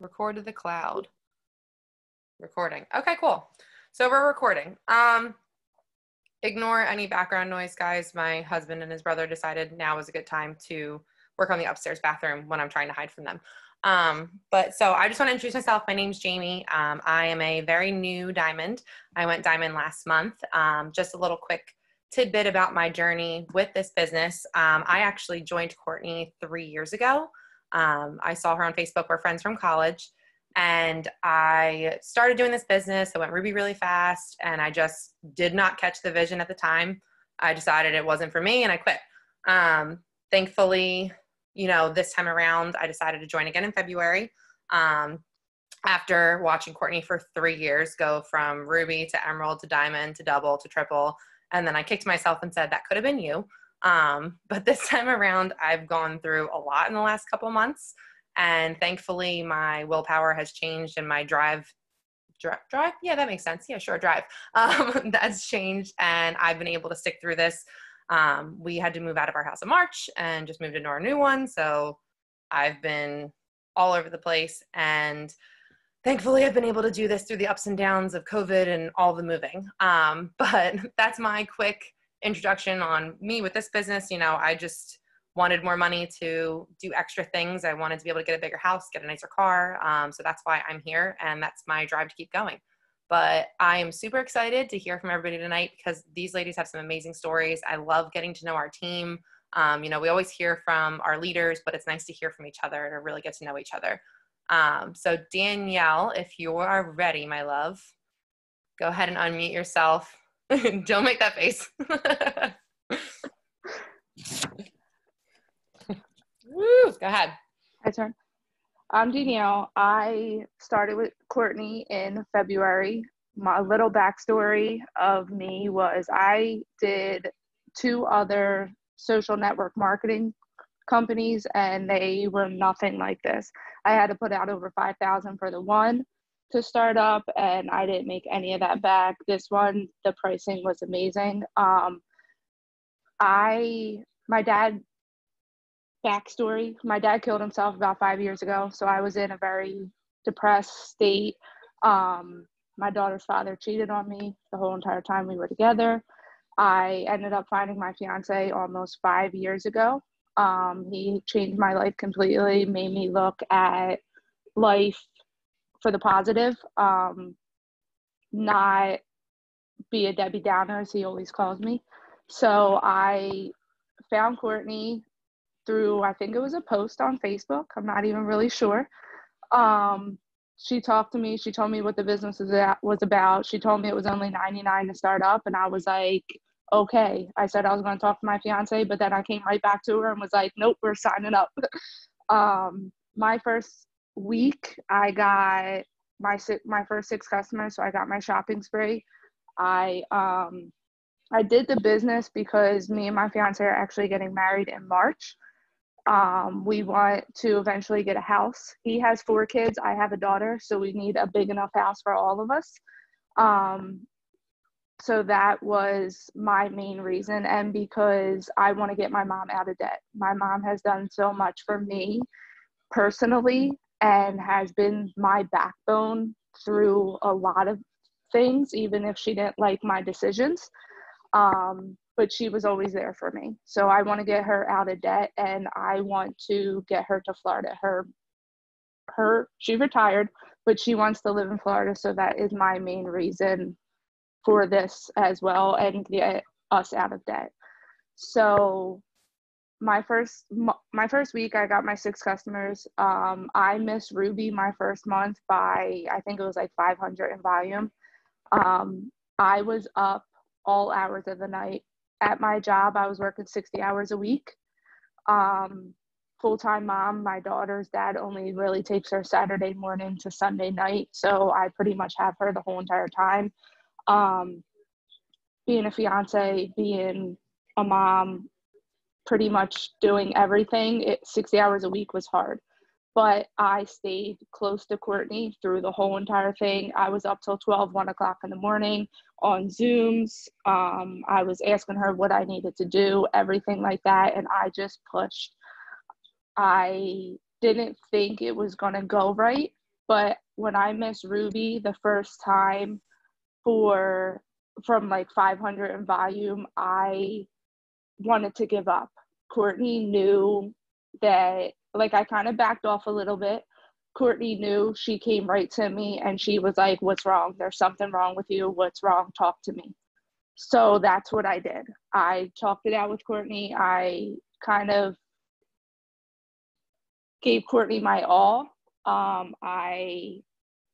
Record to the cloud. Recording. Okay, cool. So we're recording. Um, ignore any background noise, guys. My husband and his brother decided now is a good time to work on the upstairs bathroom when I'm trying to hide from them. Um, but so I just want to introduce myself. My name's Jamie. Um, I am a very new diamond. I went diamond last month. Um, just a little quick tidbit about my journey with this business. Um, I actually joined Courtney three years ago. Um, I saw her on Facebook. We're friends from college. And I started doing this business. I went Ruby really fast and I just did not catch the vision at the time. I decided it wasn't for me and I quit. Um, thankfully, you know, this time around, I decided to join again in February. Um, after watching Courtney for three years go from Ruby to Emerald to Diamond to Double to Triple. And then I kicked myself and said, that could have been you. Um, but this time around, I've gone through a lot in the last couple months. And thankfully, my willpower has changed and my drive, drive, drive? Yeah, that makes sense. Yeah, sure, drive. Um, that's changed. And I've been able to stick through this. Um, we had to move out of our house in March and just moved into our new one. So I've been all over the place. And thankfully, I've been able to do this through the ups and downs of COVID and all the moving. Um, but that's my quick introduction on me with this business. You know, I just wanted more money to do extra things. I wanted to be able to get a bigger house, get a nicer car. Um, so that's why I'm here, and that's my drive to keep going. But I am super excited to hear from everybody tonight because these ladies have some amazing stories. I love getting to know our team. Um, you know, we always hear from our leaders, but it's nice to hear from each other and to really get to know each other. Um, so, Danielle, if you are ready, my love, go ahead and unmute yourself. Don't make that face. Woo, go ahead. My turn. I'm Danielle. I started with Courtney in February. My little backstory of me was I did two other social network marketing companies and they were nothing like this. I had to put out over 5000 for the one to start up and I didn't make any of that back. This one the pricing was amazing. Um I my dad backstory my dad killed himself about five years ago so i was in a very depressed state um, my daughter's father cheated on me the whole entire time we were together i ended up finding my fiance almost five years ago um, he changed my life completely made me look at life for the positive um, not be a debbie downer as he always calls me so i found courtney through I think it was a post on Facebook. I'm not even really sure. Um, she talked to me. She told me what the business was about. She told me it was only 99 to start up, and I was like, okay. I said I was going to talk to my fiance, but then I came right back to her and was like, nope, we're signing up. um, my first week, I got my my first six customers, so I got my shopping spree. I um, I did the business because me and my fiance are actually getting married in March. Um, we want to eventually get a house. He has four kids. I have a daughter, so we need a big enough house for all of us. Um, so that was my main reason, and because I want to get my mom out of debt. My mom has done so much for me personally and has been my backbone through a lot of things, even if she didn't like my decisions. Um, but she was always there for me. So I want to get her out of debt and I want to get her to Florida. Her her she retired, but she wants to live in Florida, so that is my main reason for this as well and get us out of debt. So my first my first week I got my six customers. Um, I missed Ruby my first month by I think it was like 500 in volume. Um, I was up all hours of the night at my job, I was working 60 hours a week. Um, Full time mom, my daughter's dad only really takes her Saturday morning to Sunday night. So I pretty much have her the whole entire time. Um, being a fiance, being a mom, pretty much doing everything, it, 60 hours a week was hard but I stayed close to Courtney through the whole entire thing. I was up till 12, 1 o'clock in the morning on Zooms. Um, I was asking her what I needed to do, everything like that, and I just pushed. I didn't think it was going to go right But when I missed Ruby the first time for from like 500 in volume, I wanted to give up. Courtney knew that, like, I kind of backed off a little bit. Courtney knew she came right to me and she was like, What's wrong? There's something wrong with you. What's wrong? Talk to me. So that's what I did. I talked it out with Courtney. I kind of gave Courtney my all. Um, I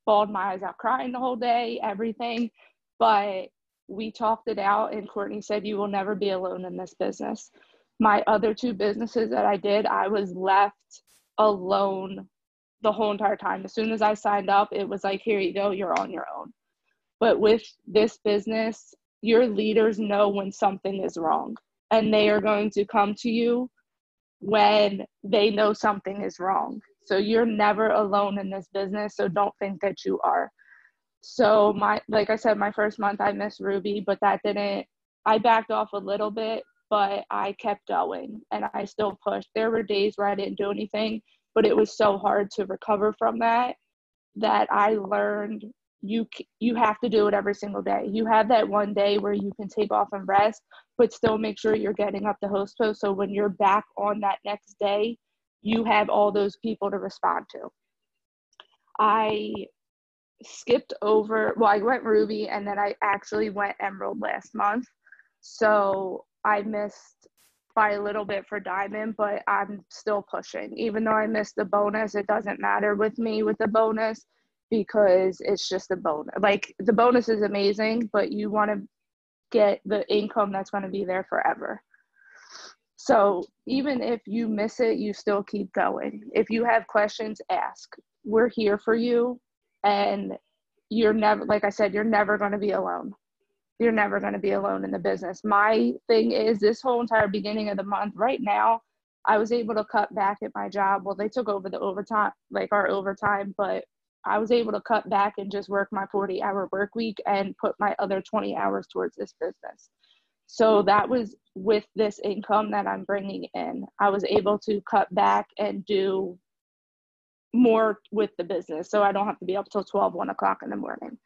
bawled my eyes out crying the whole day, everything. But we talked it out, and Courtney said, You will never be alone in this business. My other two businesses that I did, I was left alone the whole entire time. As soon as I signed up, it was like, Here you go, you're on your own. But with this business, your leaders know when something is wrong, and they are going to come to you when they know something is wrong. So you're never alone in this business. So don't think that you are. So my like I said, my first month I missed Ruby, but that didn't I backed off a little bit, but I kept going and I still pushed. There were days where I didn't do anything, but it was so hard to recover from that that I learned you you have to do it every single day. You have that one day where you can take off and rest, but still make sure you're getting up to host post. So when you're back on that next day, you have all those people to respond to. I skipped over, well, I went Ruby and then I actually went Emerald last month. So I missed by a little bit for Diamond, but I'm still pushing. Even though I missed the bonus, it doesn't matter with me with the bonus because it's just a bonus. Like the bonus is amazing, but you want to get the income that's going to be there forever. So even if you miss it, you still keep going. If you have questions, ask. We're here for you. And you're never, like I said, you're never going to be alone. You're never going to be alone in the business. My thing is this whole entire beginning of the month, right now, I was able to cut back at my job. Well, they took over the overtime, like our overtime, but I was able to cut back and just work my 40 hour work week and put my other 20 hours towards this business. So that was with this income that I'm bringing in. I was able to cut back and do more with the business. So I don't have to be up till 12, 1 o'clock in the morning.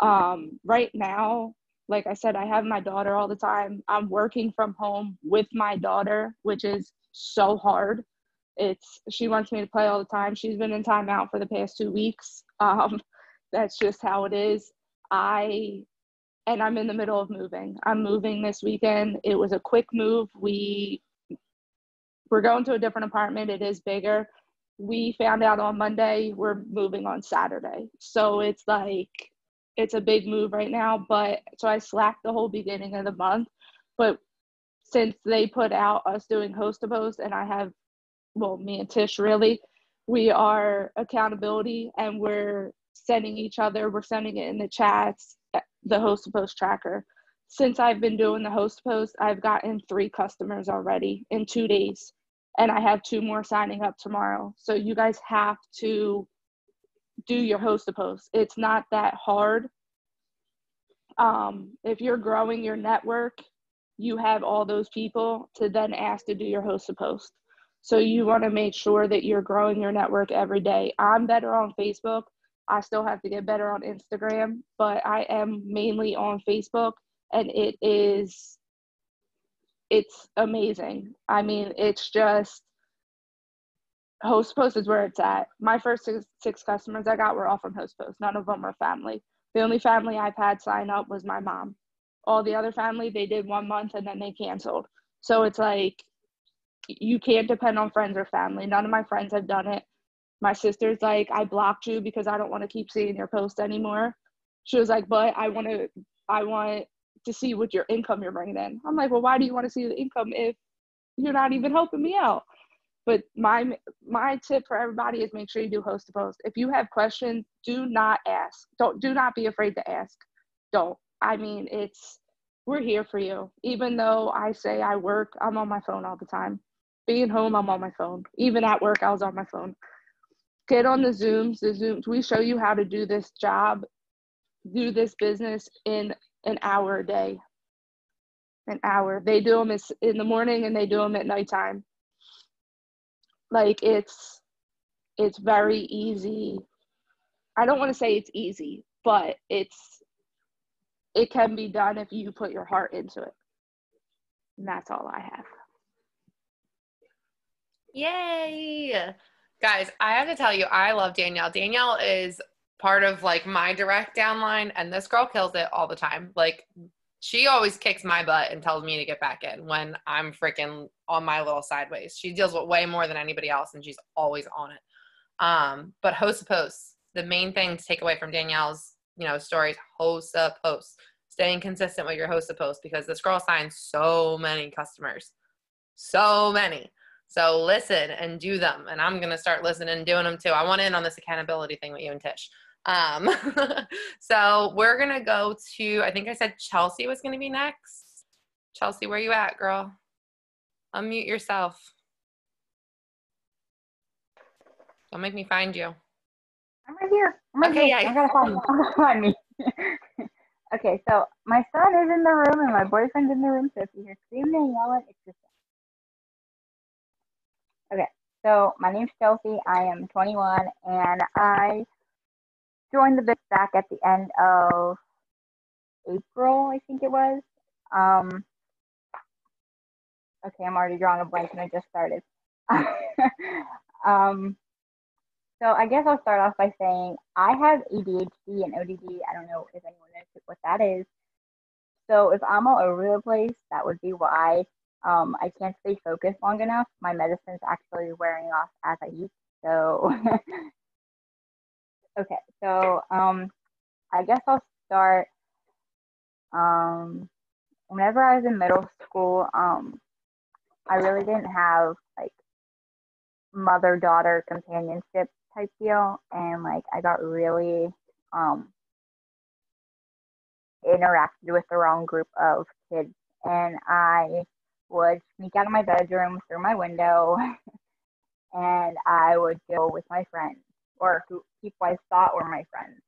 Um, right now, like I said, I have my daughter all the time. I'm working from home with my daughter, which is so hard it's she wants me to play all the time. She's been in timeout for the past two weeks. Um, that's just how it is. I and I'm in the middle of moving. I'm moving this weekend. It was a quick move. We we're going to a different apartment. It is bigger. We found out on Monday we're moving on Saturday. So it's like it's a big move right now, but so I slacked the whole beginning of the month. But since they put out us doing host to host and I have well, me and Tish really, we are accountability and we're sending each other, we're sending it in the chats, eh, the host to post tracker. Since I've been doing the host post, I've gotten three customers already in two days, and I have two more signing up tomorrow. So you guys have to do your host to post. It's not that hard. Um, if you're growing your network, you have all those people to then ask to do your host to post. So you want to make sure that you're growing your network every day. I'm better on Facebook. I still have to get better on Instagram, but I am mainly on Facebook and it is it's amazing. I mean, it's just Host Post is where it's at. My first six, six customers I got were all from Host Post. None of them were family. The only family I've had sign up was my mom. All the other family, they did one month and then they canceled. So it's like you can't depend on friends or family. None of my friends have done it. My sister's like, I blocked you because I don't want to keep seeing your post anymore. She was like, but I want to, I want to see what your income you're bringing in. I'm like, well, why do you want to see the income if you're not even helping me out? But my my tip for everybody is make sure you do host to post. If you have questions, do not ask. Don't do not be afraid to ask. Don't. I mean, it's we're here for you. Even though I say I work, I'm on my phone all the time being home, I'm on my phone. Even at work, I was on my phone. Get on the Zooms. The Zooms, we show you how to do this job, do this business in an hour a day. An hour. They do them in the morning and they do them at nighttime. Like it's, it's very easy I don't want to say it's easy, but it's it can be done if you put your heart into it. And that's all I have. Yay! Guys, I have to tell you, I love Danielle. Danielle is part of like my direct downline, and this girl kills it all the time. Like, she always kicks my butt and tells me to get back in when I'm freaking on my little sideways. She deals with way more than anybody else, and she's always on it. Um, but host a post, the main thing to take away from Danielle's, you know, stories, host a post, staying consistent with your host a post because this girl signs so many customers, so many. So listen and do them. And I'm going to start listening and doing them too. I want in on this accountability thing with you and Tish. Um, so we're going to go to, I think I said Chelsea was going to be next. Chelsea, where you at, girl? Unmute yourself. Don't make me find you. I'm right here. I'm right Okay, here. yeah. I gotta find me. Find me. okay, so my son is in the room and my boyfriend's in the room, so if you hear screaming and yelling, it's just. Okay, so my name's Chelsea. I am 21 and I joined the business back at the end of April, I think it was. Um, okay, I'm already drawing a blank and I just started. um, so I guess I'll start off by saying I have ADHD and ODD. I don't know if anyone knows what that is. So if I'm all over the place, that would be why. Um, I can't stay focused long enough. My medicine's actually wearing off as I eat. So okay, so um, I guess I'll start. Um, whenever I was in middle school, um, I really didn't have like mother daughter companionship type deal and like I got really um interacted with the wrong group of kids and I would sneak out of my bedroom through my window and I would go with my friends or who people I thought were my friends.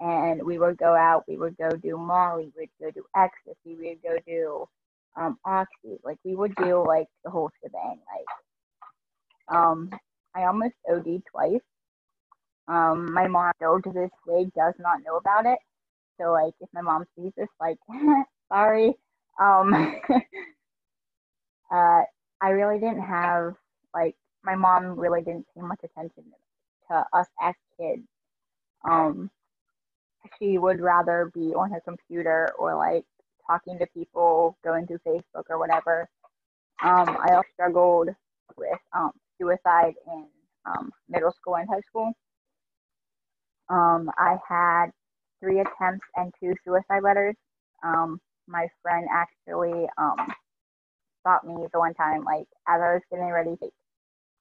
And we would go out, we would go do Molly, we'd go do ecstasy, we'd go do um oxy. Like we would do like the whole shebang. Like um I almost OD'd twice. Um, my mom still to this day does not know about it. So like, if my mom sees this, like, sorry. Um, uh, I really didn't have like my mom really didn't pay much attention to us as kids. Um, she would rather be on her computer or like talking to people, going through Facebook or whatever. Um, I also struggled with um, suicide in um, middle school and high school. Um, I had three attempts and two suicide letters. Um, my friend actually um, stopped me the one time, like as I was getting ready to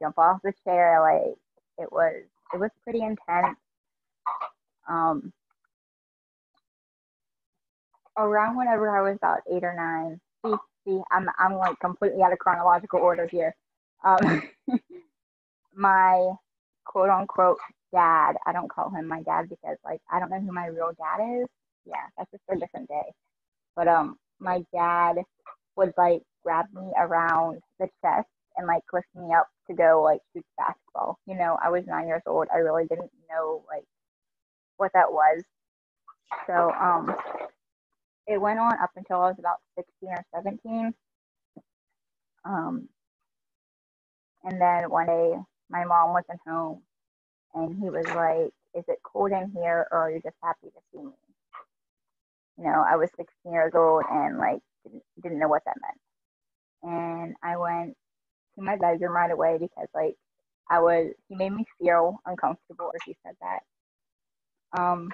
jump off the chair. Like it was, it was pretty intense. Um, around whenever I was about eight or nine. See, see, I'm I'm like completely out of chronological order here. Um, my quote unquote dad. I don't call him my dad because like I don't know who my real dad is. Yeah, that's just for a different day. But um my dad would like grab me around the chest and like lift me up to go like shoot basketball. You know, I was nine years old. I really didn't know like what that was. So um it went on up until I was about sixteen or seventeen. Um and then one day my mom wasn't home and he was like, Is it cold in here or are you just happy to see me? You know, I was 16 years old and like didn't, didn't know what that meant. And I went to my bedroom right away because like I was, he made me feel uncomfortable or he said that. Um,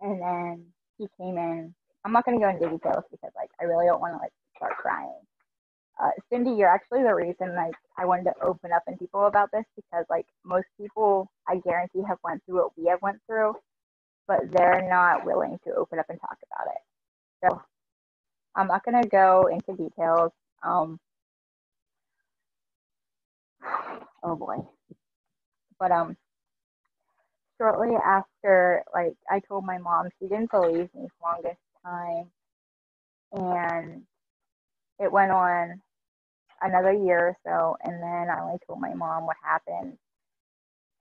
and then he came in. I'm not gonna go into details because like I really don't want to like start crying uh, Cindy, you're actually the reason like I wanted to open up and people about this because like most people I guarantee have went through what we have went through, but they're not willing to open up and talk about it. So I'm not gonna go into details. Um, oh boy, but um, shortly after like I told my mom, she didn't believe me for longest time, and it went on another year or so, and then I only told my mom what happened.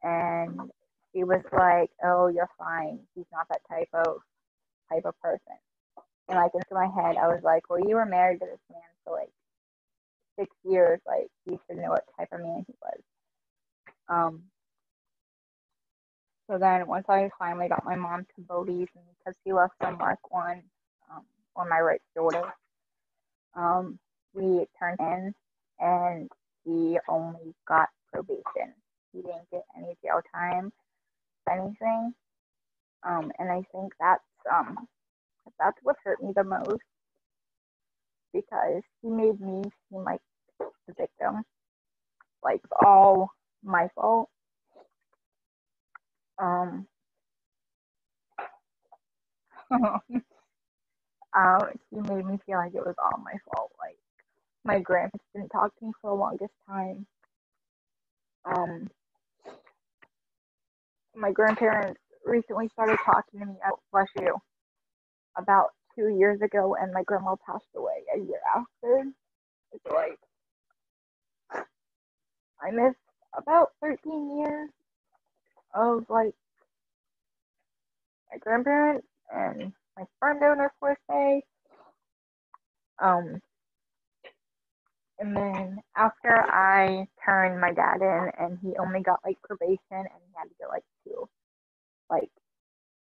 And she was like, "Oh, you're fine. He's not that type of type of person." And like into my head, I was like, "Well, you were married to this man for like six years. Like, you should know what type of man he was." Um. So then, once I finally got my mom to believe me, because he left some mark on um, on my right shoulder, um, we turned in, and he only got probation. He didn't get any jail time, anything. Um, and I think that's um, that's what hurt me the most because he made me seem like the victim, like all my fault. Um, um, he made me feel like it was all my fault. Like my grandparents didn't talk to me for the longest time. Um, my grandparents recently started talking to me, oh, bless you, about two years ago, and my grandma passed away a year after. It's like, I missed about 13 years of like my grandparents and my sperm donor per se. Um, and then after I turned my dad in, and he only got like probation, and he had to go like to like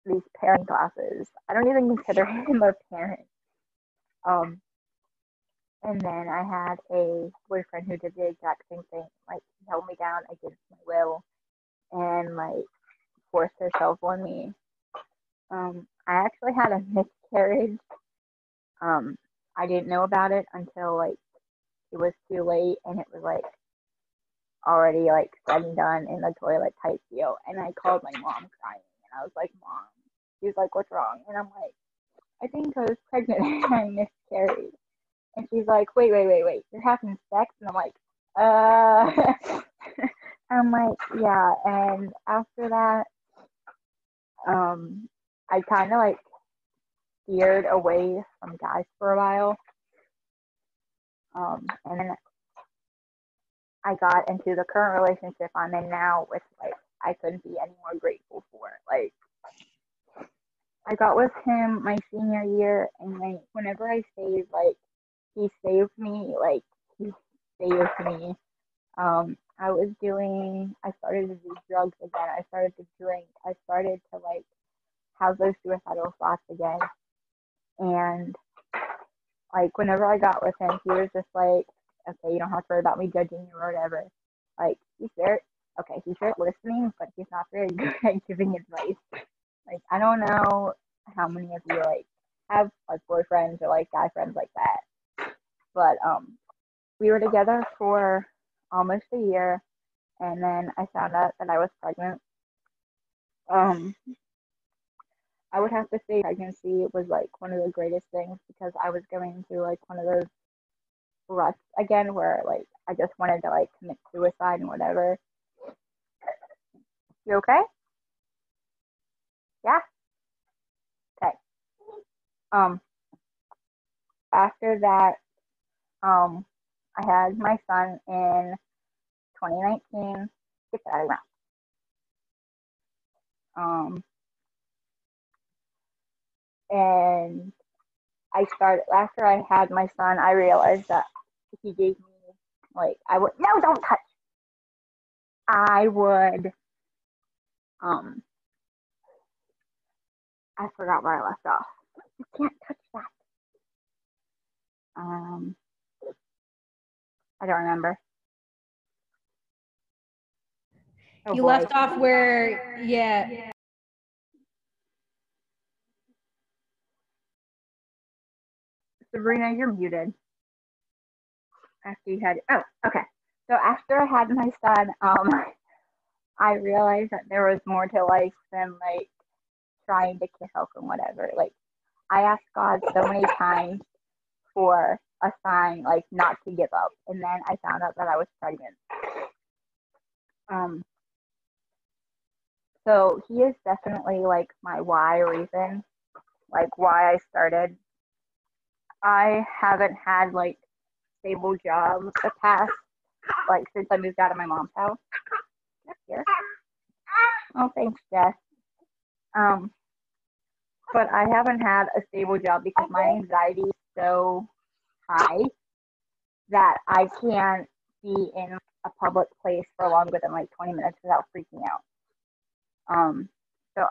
these parenting classes. I don't even consider him a parent. Um, and then I had a boyfriend who did the exact same thing. Like he held me down against my will, and like forced herself on me. Um, I actually had a miscarriage. Um, I didn't know about it until like it was too late and it was like already like said and done in the toilet type deal. And I called my mom crying and I was like, Mom. She was like, What's wrong? And I'm like, I think I was pregnant and I miscarried. And she's like, Wait, wait, wait, wait, you're having sex? And I'm like, uh I'm like, yeah. And after that, um, I kind of like steered away from guys for a while. Um, and then I got into the current relationship I'm in now, which like I couldn't be any more grateful for. Like I got with him my senior year, and like whenever I saved, like he saved me, like he saved me. Um, I was doing, I started to do drugs again. I started to drink. I started to like have those suicidal thoughts again. And like whenever I got with him, he was just like, okay, you don't have to worry about me judging you or whatever. Like he's there, okay, he's there listening, but he's not very good at giving advice. Like I don't know how many of you like have like boyfriends or like guy friends like that, but um, we were together for almost a year, and then I found out that I was pregnant. Um, I would have to say pregnancy was like one of the greatest things because I was going through like one of those ruts again where like I just wanted to like commit suicide and whatever. You okay? Yeah? Okay. Um after that, um I had my son in 2019. Get that around. Um and I started after I had my son. I realized that he gave me like I would no, don't touch. I would um I forgot where I left off. You can't touch that. Um I don't remember. Oh, you boy. left off where yeah Sabrina, you're muted. After you had, oh, okay. So after I had my son, um, I realized that there was more to life than like trying to kiss help and whatever. Like, I asked God so many times for a sign, like not to give up, and then I found out that I was pregnant. Um, so he is definitely like my why reason, like why I started I haven't had like stable jobs the past like since I moved out of my mom's house. Here. Oh, thanks, Jess. Um, but I haven't had a stable job because my anxiety is so high that I can't be in a public place for longer than like 20 minutes without freaking out. Um, so,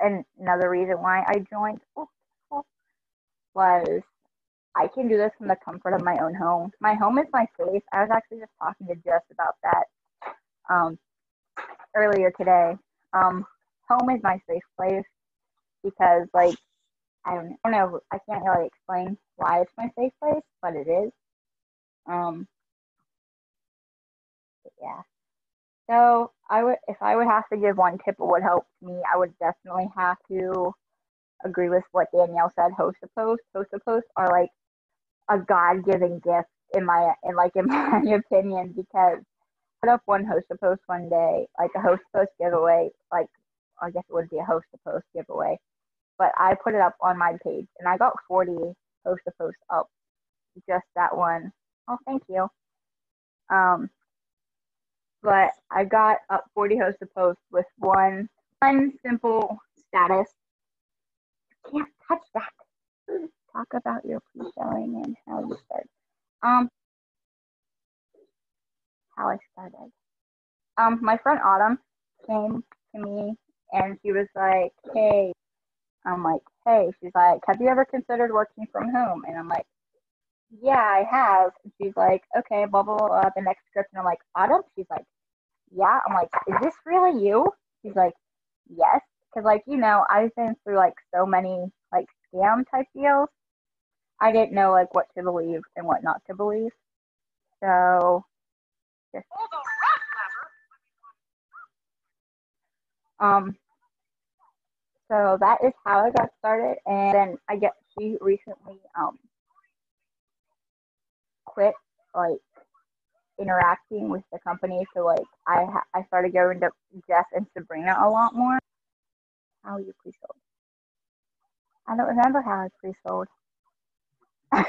and another reason why I joined was I can do this from the comfort of my own home. My home is my safe. I was actually just talking to Jess about that um, earlier today. Um, home is my safe place because, like, I don't, I don't know, I can't really explain why it's my safe place, but it is. Um, yeah. So I would, if I would have to give one tip, it would help me. I would definitely have to agree with what Danielle said. Host a post, host a post are like a God-given gift in my, in like in my opinion, because put up one host a post one day, like a host post giveaway, like I guess it would be a host to post giveaway, but I put it up on my page and I got 40 host to post up, just that one. Oh, thank you. Um, but I got up 40 host to post with one one simple status. You can't touch that. Talk about your pre-selling and how you start. Um, how I started. Um, my friend Autumn came to me and she was like, "Hey," I'm like, "Hey," she's like, "Have you ever considered working from home?" And I'm like, "Yeah, I have." And she's like, "Okay, blah blah blah." The next script, and I'm like, "Autumn?" She's like, "Yeah." I'm like, "Is this really you?" She's like, "Yes," because like you know, I've been through like so many like scam type deals. I didn't know like what to believe and what not to believe. So just um so that is how I got started and then I get she recently um quit like interacting with the company so like I ha- I started going to Jess and Sabrina a lot more. How you pre-sold? I don't remember how I pre-sold.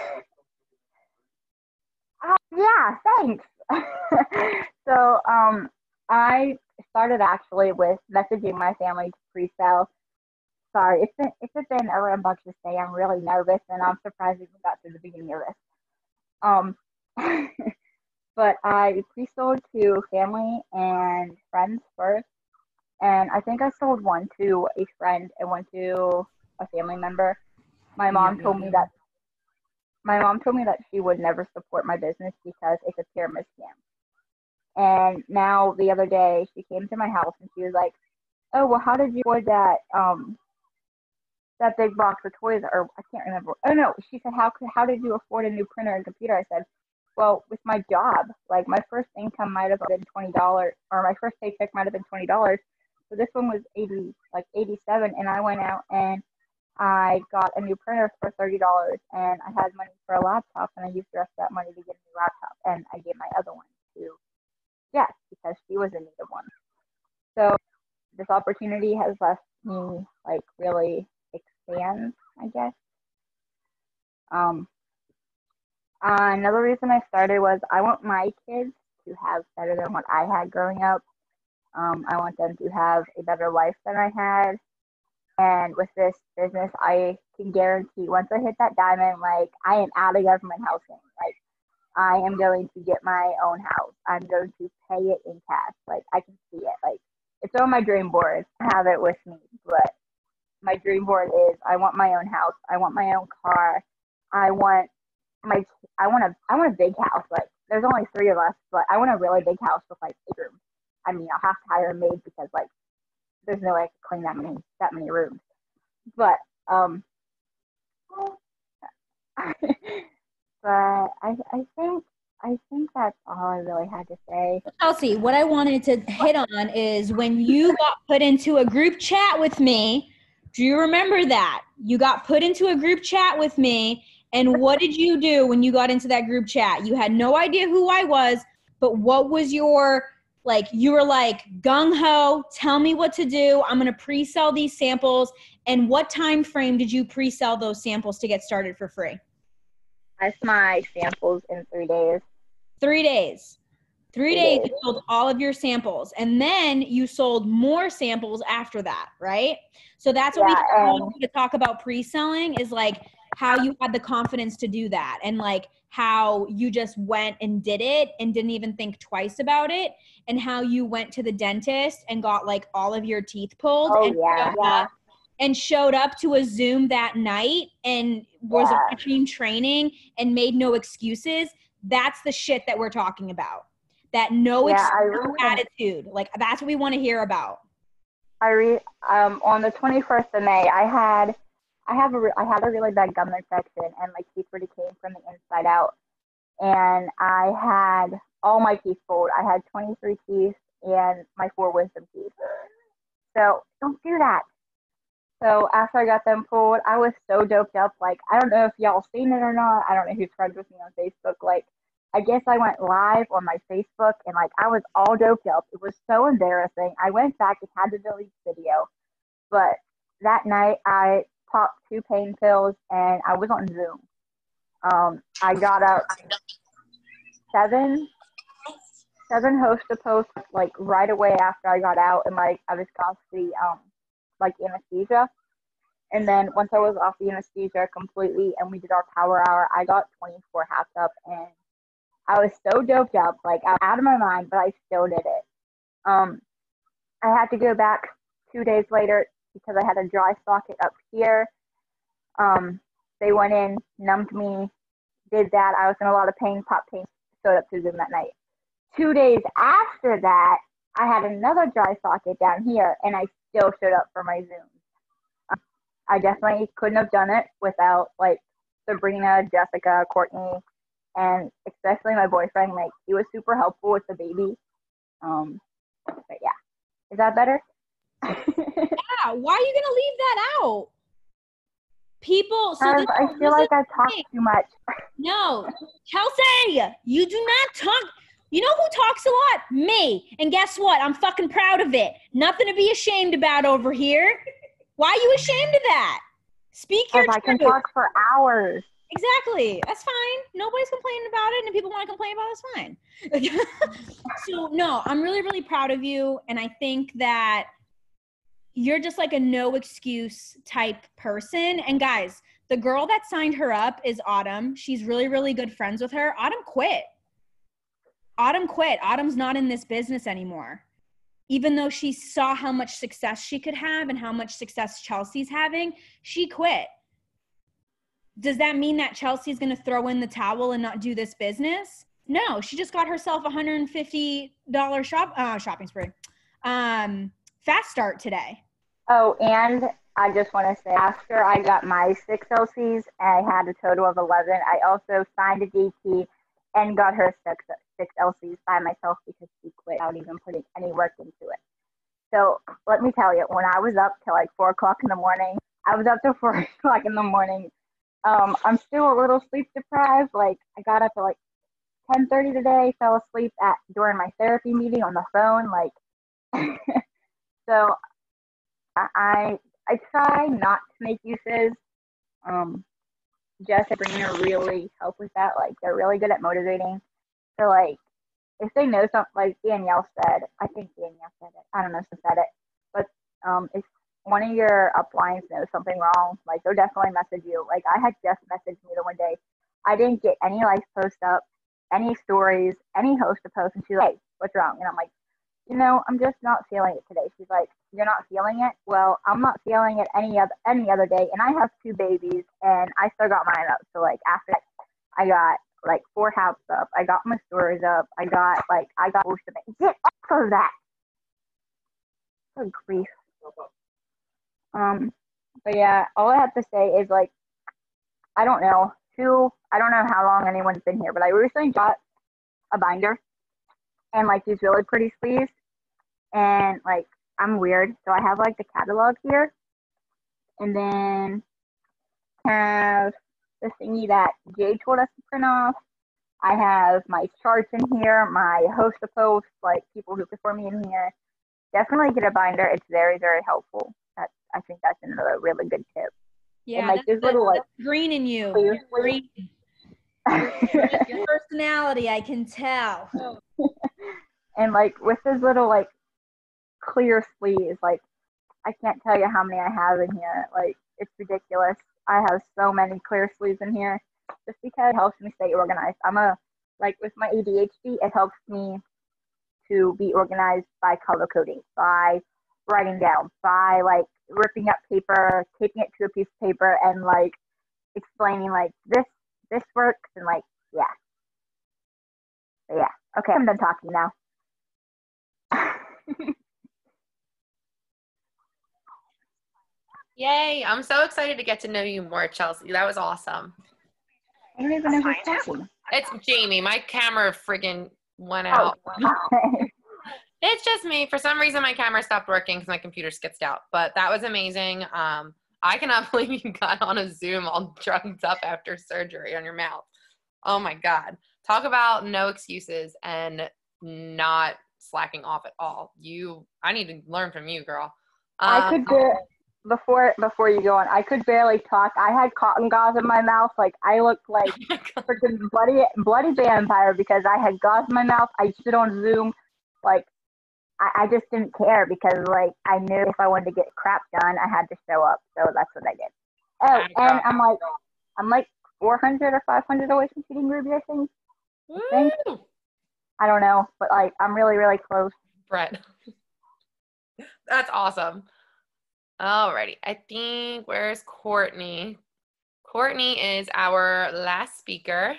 Uh, yeah, thanks. so um, I started actually with messaging my family to pre-sell. Sorry, it's been it's been a rambunctious day. I'm really nervous, and I'm surprised we got to the beginning of this. Um, but I pre-sold to family and friends first, and I think I sold one to a friend and one to a family member. My mom told me that my mom told me that she would never support my business because it's a pyramid scam. And now the other day she came to my house and she was like, "Oh, well, how did you afford that um that big box of toys?" Or I can't remember. Oh no, she said, "How could how did you afford a new printer and computer?" I said, "Well, with my job, like my first income might have been twenty dollars, or my first paycheck might have been twenty dollars. So this one was eighty, like eighty-seven, and I went out and I got a new printer for thirty dollars, and I had money for a laptop, and I used the rest of that money to get a new laptop, and I gave my other one to Jess because she was in need of one. So this opportunity has left me like really expand, I guess. Um, another reason I started was I want my kids to have better than what I had growing up. Um, I want them to have a better life than I had. And with this business, I can guarantee once I hit that diamond, like I am out of government housing. Like I am going to get my own house. I'm going to pay it in cash. Like I can see it. Like it's on my dream board. I have it with me. But my dream board is I want my own house. I want my own car. I want my I want a I want a big house. Like there's only three of us, but I want a really big house with like eight rooms. I mean, I'll have to hire a maid because like there's no way I could clean that many that many rooms. But um but I I think I think that's all I really had to say. Chelsea, what I wanted to hit on is when you got put into a group chat with me. Do you remember that? You got put into a group chat with me, and what did you do when you got into that group chat? You had no idea who I was, but what was your like you were like gung ho tell me what to do i'm going to pre-sell these samples and what time frame did you pre-sell those samples to get started for free I my samples in three days. Three days. Three Three days, days. you sold all of your samples, and then you sold more samples after that, right? So that's what Yeah, we um, want to talk about pre-selling is like how you had the confidence to do that, and like how you just went and did it and didn't even think twice about it, and how you went to the dentist and got like all of your teeth pulled. Oh and yeah, yeah. And showed up to a Zoom that night and was Yeah. watching training and made no excuses. That's the shit that we're talking about. That no Yeah, excuse really- attitude. Like that's what we want to hear about. I re um on the 21st of May, I had I have a re- I had a really bad gum infection, and my teeth were decaying from the inside out, and I had all my teeth pulled. I had 23 teeth and my four wisdom teeth. So don't do that. So after I got them pulled, I was so doped up. Like I don't know if y'all seen it or not. I don't know who's friends with me on Facebook. Like I guess I went live on my Facebook and like I was all doped up. It was so embarrassing. I went back and had to delete the video. But that night I popped two pain pills and I was on Zoom. Um, I got up seven seven host to post like right away after I got out and like I was constantly um like anesthesia. And then once I was off the anesthesia completely and we did our power hour, I got 24 half up and I was so doped up, like out of my mind, but I still did it. Um, I had to go back two days later because I had a dry socket up here. Um, they went in, numbed me, did that. I was in a lot of pain, pop pain, showed up to Zoom that night. Two days after that, I had another dry socket down here, and I still showed up for my Zooms. Um, I definitely couldn't have done it without like Sabrina, Jessica, Courtney, and especially my boyfriend. Like he was super helpful with the baby. Um, but yeah, is that better? Yeah, why are you gonna leave that out? People, so Um, I feel like I talk thing. too much. No, Chelsea, you do not talk. You know who talks a lot? Me. And guess what? I'm fucking proud of it. Nothing to be ashamed about over here. Why are you ashamed of that? Speak your Because I can talk for hours. Exactly. That's fine. Nobody's complaining about it, and if people want to complain about it, it's fine. so no, I'm really, really proud of you, and I think that you're just like a no excuse type person. And guys, the girl that signed her up is Autumn. She's really, really good friends with her. Autumn quit. Autumn quit. Autumn's not in this business anymore. Even though she saw how much success she could have and how much success Chelsea's having, she quit does that mean that Chelsea's going to throw in the towel and not do this business? No, she just got herself a hundred and fifty dollar shop uh, shopping spree, um, fast start today. Oh, and I just want to say, after I got my six LCs, I had a total of 11. I also signed a DT and got her six, six LCs by myself because she quit without even putting any work into it. So let me tell you, when I was up till like 4 o'clock in the morning, I was up till 4 o'clock in the morning. Um, I'm still a little sleep deprived. Like, I got up at like 10.30 today, fell asleep at during my therapy meeting on the phone. Like, so I I try not to make uses. Um, Jess and Sabrina really help with that. Like they're really good at motivating. So like if they know something, like Danielle said, I think Danielle said it. I don't know who said it, but um, if one of your uplines knows something wrong, like they'll definitely message you. Like I had Jess messaged me the one day. I didn't get any like post up, any stories, any host to post, and she's like, "Hey, what's wrong?" And I'm like, "You know, I'm just not feeling it today." She's like, "You're not feeling it? Well, I'm not feeling it any other any other day, and I have two babies, and I still got mine up. So like after that, I got like four house up. I got my stories up. I got like I got most of it. Get off of that. Good grief. Um, but yeah, all I have to say is like, I don't know who. I don't know how long anyone's been here, but I recently got a binder and like these really pretty sleeves, and like I'm weird, so I have like the catalog here, and then have the thingy that Jay told us to print off. I have my charts in here, my host of posts, like people who prefer me in here. Definitely get a binder. It's very, very helpful. That's I think that's another really good tip. Yeah, like, that's, there's the- little, like, green in you. Green. Your personality, I can tell. and like with his little like clear sleeves, like I can't tell you how many I have in here. Like it's ridiculous. I have so many clear sleeves in here just because it helps me stay organized. I'm a like with my ADHD, it helps me to be organized by color coding, by writing down, by like ripping up paper, taping it to a piece of paper, and like explaining like this this works and like yeah. But yeah. Okay, I'm done talking now. Yay! I'm so excited to get to know you more, Chelsea. That was awesome. I don't even know who's talking. It's Jamie. My camera friggin' went out. Oh, It's just me. For some reason, my camera stopped working because my computer skipped out. But that was amazing. Um, I cannot believe you got on a Zoom all drugged up after surgery on your mouth. Oh my God. Talk about no excuses and not slacking off at all. You, I need to learn from you, girl. I Um, could bar- before before you go on. I could barely talk. I had cotton gauze in my mouth. Like I looked like freaking bloody bloody vampire because I had gauze in my mouth. I stood on Zoom, like I, I just didn't care because like I knew if I wanted to get crap done, I had to show up. So that's what I did. Oh, and I'm like I'm like 400 or 500 away from shooting Ruby. I think think- I don't know, but like I'm really really close. Brett. That's awesome. Alrighty. I think where's Courtney? Courtney is our last speaker.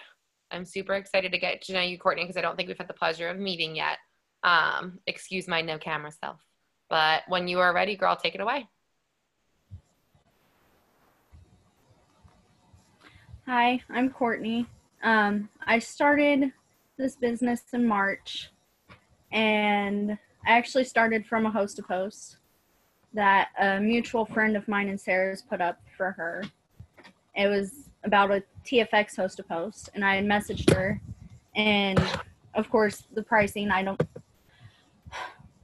I'm super excited to get to know you, Courtney, because I don't think we've had the pleasure of meeting yet. Um, excuse my no camera self. But when you are ready, girl, take it away. Hi, I'm Courtney. Um, I started this business in March, and I actually started from a host to post that a mutual friend of mine and Sarah's put up for her. It was about a TFX host to post, and I had messaged her, and of course, the pricing I don't.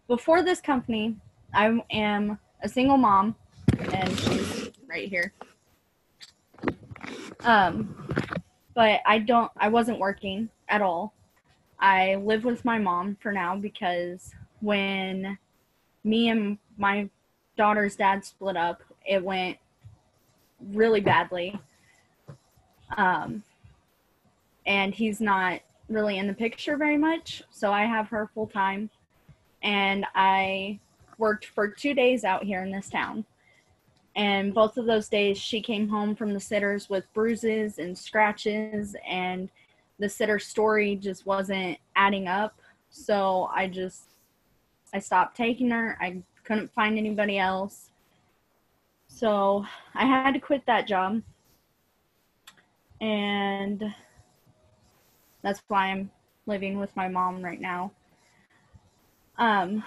Before this company, I am a single mom, and she's right here. Um, but I don't. I wasn't working at all. I live with my mom for now because when me and my daughter's dad split up, it went really badly. Um, and he's not really in the picture very much, so I have her full time, and I worked for two days out here in this town. And both of those days she came home from the sitters with bruises and scratches and the sitter story just wasn't adding up. So i just i stopped taking her. I couldn't find anybody else. So i had to quit that job. And that's why i'm living with my mom right now. Um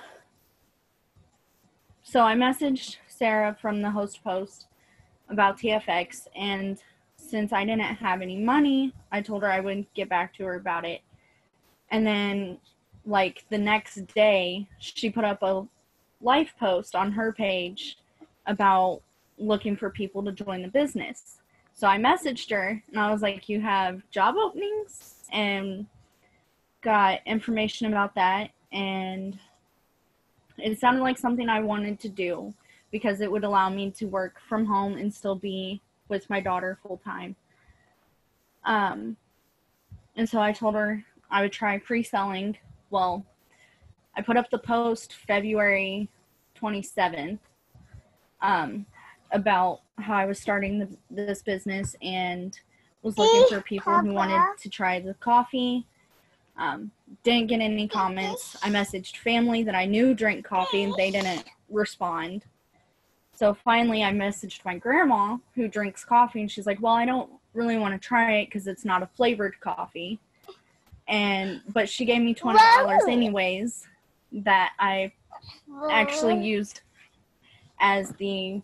so i messaged Sarah from the host post about TFX, and since I didn't have any money, I told her I wouldn't get back to her about it. And then, like the next day, she put up a life post on her page about looking for people to join the business. So I messaged her and I was like, You have job openings? And got information about that. And it sounded like something I wanted to do because it would allow me to work from home and still be with my daughter full time. Um, and so I told her I would try pre selling. Well, I put up the post February 27th um, about how I was starting the, this business and was looking for people who wanted to try the coffee. Um, didn't get any comments. I messaged family that I knew drank coffee and they didn't respond. So finally, I messaged my grandma who drinks coffee, and she's like, "Well, I don't really want to try it because it's not a flavored coffee." And but she gave me twenty dollars anyways that I actually used as the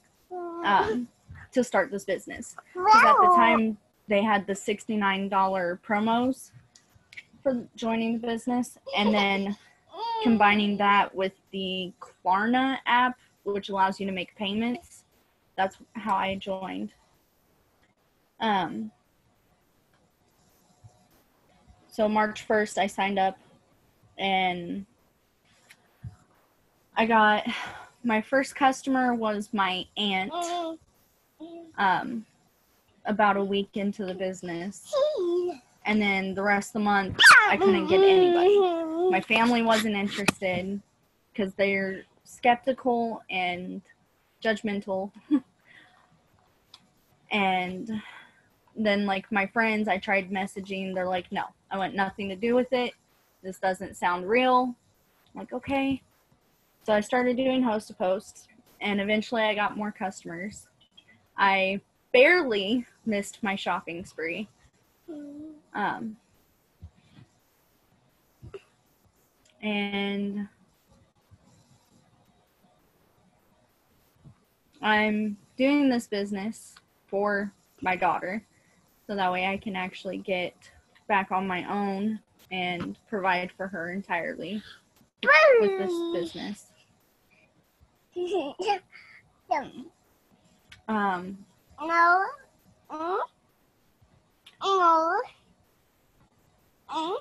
um, to start this business. Because at the time they had the sixty nine dollar promos for joining the business, and then combining that with the Klarna app which allows you to make payments. That's how I joined. Um, so March 1st, I signed up and I got my first customer was my aunt um, about a week into the business. And then the rest of the month, I couldn't get anybody. My family wasn't interested because they're skeptical and judgmental. and then, like, my friends, I tried messaging. They're like, no, I want nothing to do with it. This doesn't sound real. I'm like, okay. So I started doing host to post, and eventually I got more customers. I barely missed my shopping spree. Um, and I'm doing this business for my daughter so that way I can actually get back on my own and provide for her entirely with this business. Um, No. Mm. No. Mm.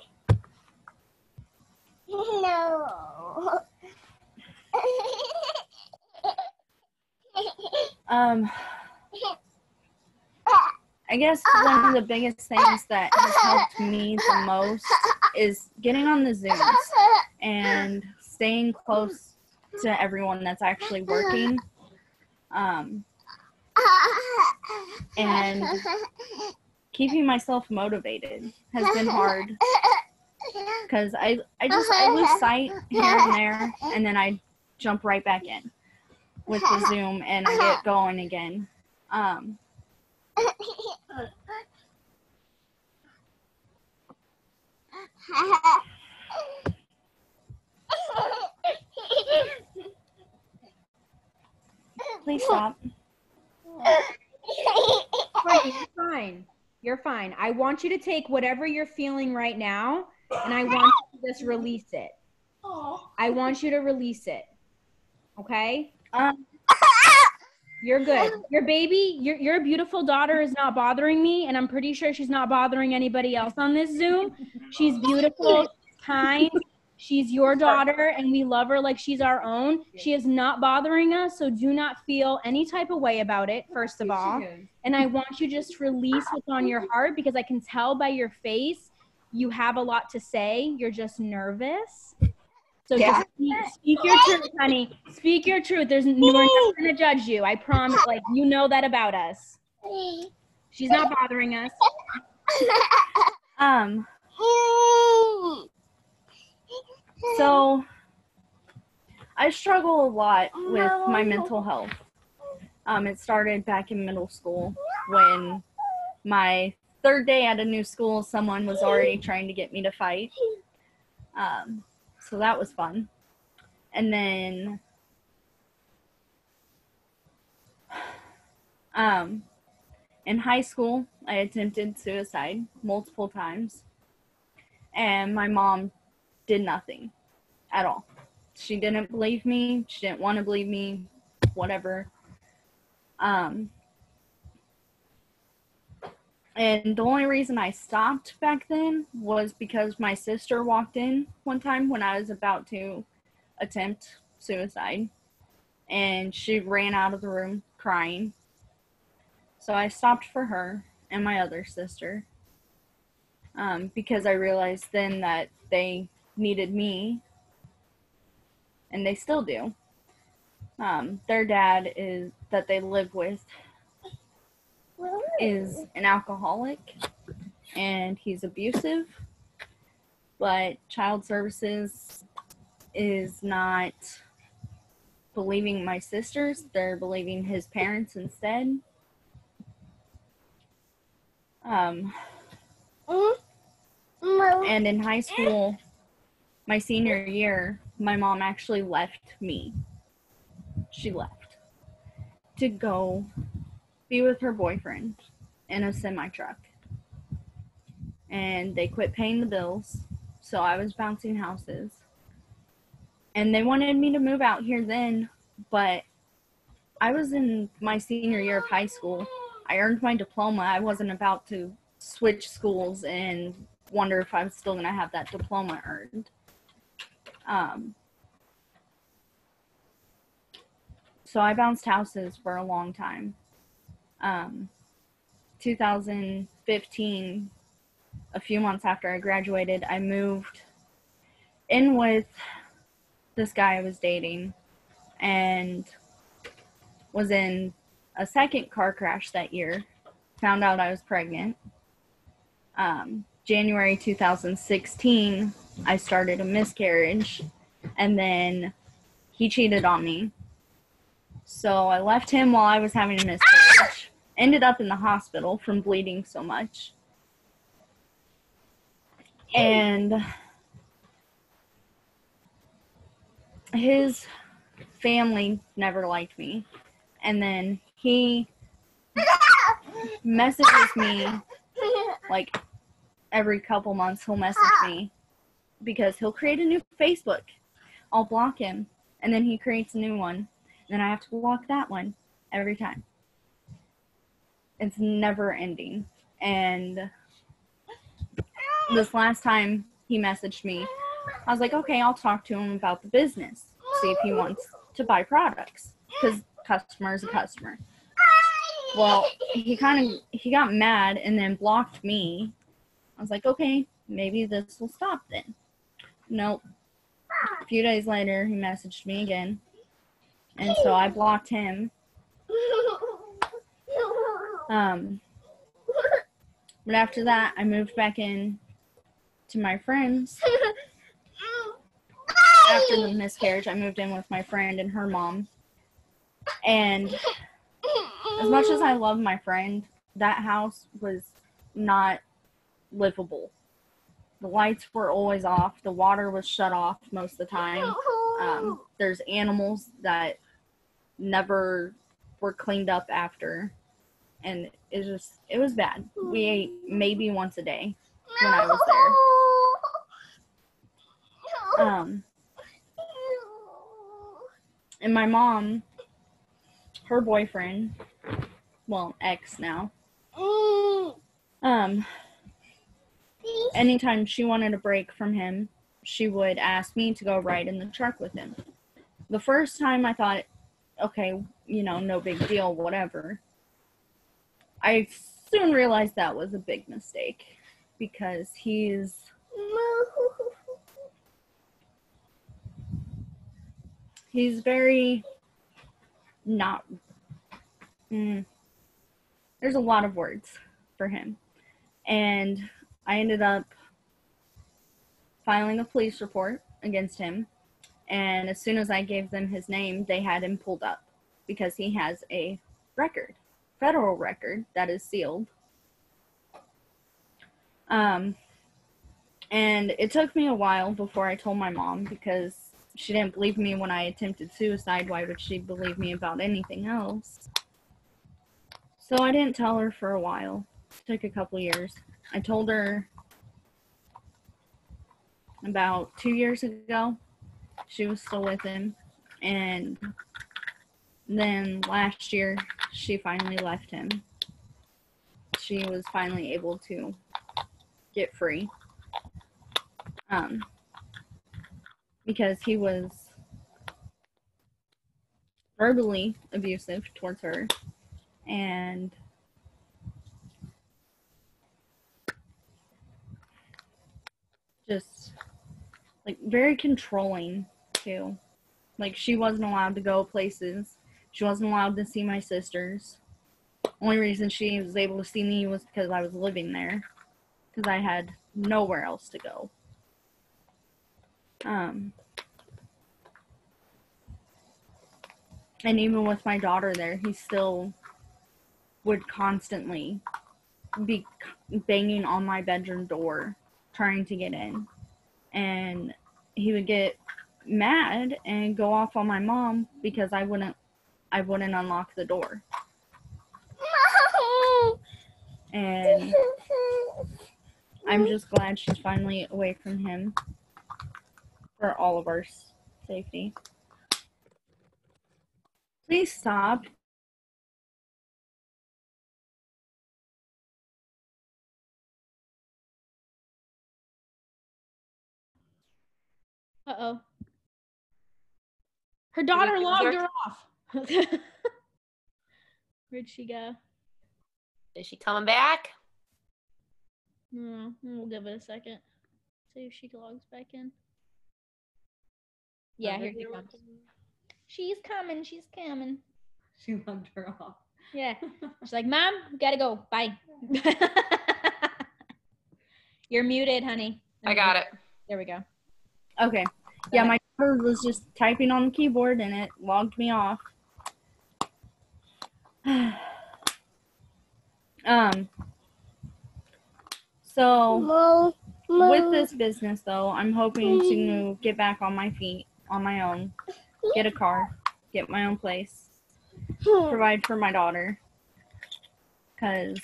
No. um, I guess one of the biggest things that has helped me the most is getting on the Zooms and staying close to everyone that's actually working. Um, and keeping myself motivated has been hard because I, I just I lose sight here and there and then I jump right back in with the Zoom and I get going again. Um, please stop. Courtney, you're fine. You're fine. I want you to take whatever you're feeling right now and I want you to just release it. I want you to release it. Okay? Um, You're good. Your baby, your your beautiful daughter is not bothering me, and I'm pretty sure she's not bothering anybody else on this Zoom. She's beautiful, kind. She's your daughter, and we love her like she's our own. She is not bothering us, so do not feel any type of way about it. First of all, and I want you just release what's on your heart because I can tell by your face you have a lot to say. You're just nervous. So Yeah. just speak, speak your truth, honey. Speak your truth. There's we're not gonna judge you. I promise. Like you know that about us. She's not bothering us. um, so I struggle a lot with my mental health. Um, it started back in middle school when my third day at a new school, someone was already trying to get me to fight. Um, so that was fun. And then, um, in high school, I attempted suicide multiple times, and my mom did nothing at all. She didn't believe me. She didn't want to believe me. Whatever. Um, and the only reason I stopped back then was because my sister walked in one time when I was about to attempt suicide, and she ran out of the room crying. So I stopped for her and my other sister um, because I realized then that they needed me, and they still do. Um, their dad is that they live with is an alcoholic and he's abusive, but child services is not believing my sisters, they're believing his parents instead. Um, and in high school, my senior year, my mom actually left me. She left to go be with her boyfriend in a semi truck. And they quit paying the bills, so I was bouncing houses. And they wanted me to move out here then, but I was in my senior year of high school. I earned my diploma. I wasn't about to switch schools and wonder if I'm still gonna have that diploma earned. Um, so I bounced houses for a long time. Um, 2015, a few months after I graduated, I moved in with this guy I was dating and was in a second car crash that year. Found out I was pregnant. Um, January 2016, I started a miscarriage, and then he cheated on me. So I left him while I was having a miscarriage. Ended up in the hospital from bleeding so much. And his family never liked me. And then he messages me like every couple months he'll message me because he'll create a new Facebook. I'll block him and then he creates a new one. Then I have to block that one every time. It's never ending. And this last time he messaged me, I was like, okay, I'll talk to him about the business, see if he wants to buy products because customer is a customer. Well, he kind of he got mad and then blocked me. I was like, okay, maybe this will stop then. Nope. A few days later, he messaged me again, and so I blocked him. Um, but after that, I moved back in to my friends. After the miscarriage, I moved in with my friend and her mom. And as much as I love my friend, that house was not livable. The lights were always off. The water was shut off most of the time. Um, there's animals that never were cleaned up after, and it just it was bad. We ate maybe once a day when I was there. Um, and my mom, her boyfriend, well, ex now, um, anytime she wanted a break from him, she would ask me to go ride in the truck with him. The first time I thought, okay, you know, no big deal, whatever. I soon realized that was a big mistake because he's he's very not mm, there's a lot of words for him and i ended up filing a police report against him and as soon as i gave them his name they had him pulled up because he has a record federal record that is sealed um and it took me a while before i told my mom because she didn't believe me when I attempted suicide. Why would she believe me about anything else? So I didn't tell her for a while. It took a couple years. I told her about two years ago. She was still with him. And then last year, she finally left him. She was finally able to get free. Um, because he was verbally abusive towards her and just like very controlling too. Like she wasn't allowed to go places. She wasn't allowed to see my sisters. Only reason she was able to see me was because I was living there. Because I had nowhere else to go. Um, and even with my daughter there, he still would constantly be banging on my bedroom door trying to get in. And he would get mad and go off on my mom because I wouldn't I wouldn't unlock the door. And I'm just glad she's finally away from him for all of our safety. Please stop. Uh oh. Her daughter logged her? off. Where'd she go? Is she coming back? Hmm, we'll give it a second. See if she logs back in. Yeah, here she comes. She's coming. She's coming. She logged her off. Yeah. She's like, Mom, gotta go. Bye. You're muted, honey. I got it. There we go. Okay. Yeah, my daughter was just typing on the keyboard and it logged me off. um. So with this business though, I'm hoping to get back on my feet on my own, get a car, get my own place, provide for my daughter. Cause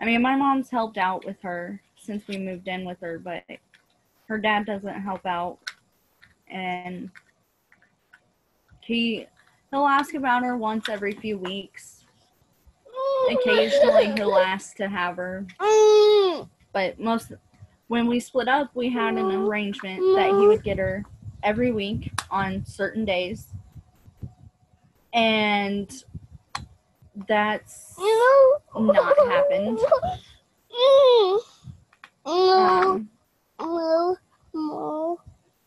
I mean my mom's helped out with her since we moved in with her, but her dad doesn't help out. And he he'll ask about her once every few weeks. Occasionally he'll ask to have her. Mm. but most when we split up we had an arrangement that he would get her every week on certain days. And that's not happened. Mm. Um,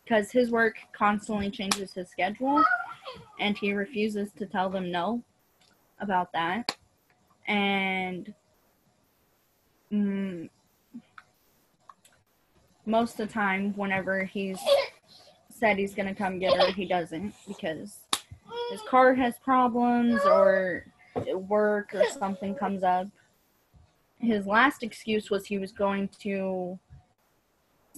Because his work constantly changes his schedule and he refuses to tell them no about that. And mm, most of the time whenever he's said he's going to come get her he doesn't because his car has problems or work or something comes up. His last excuse was he was going to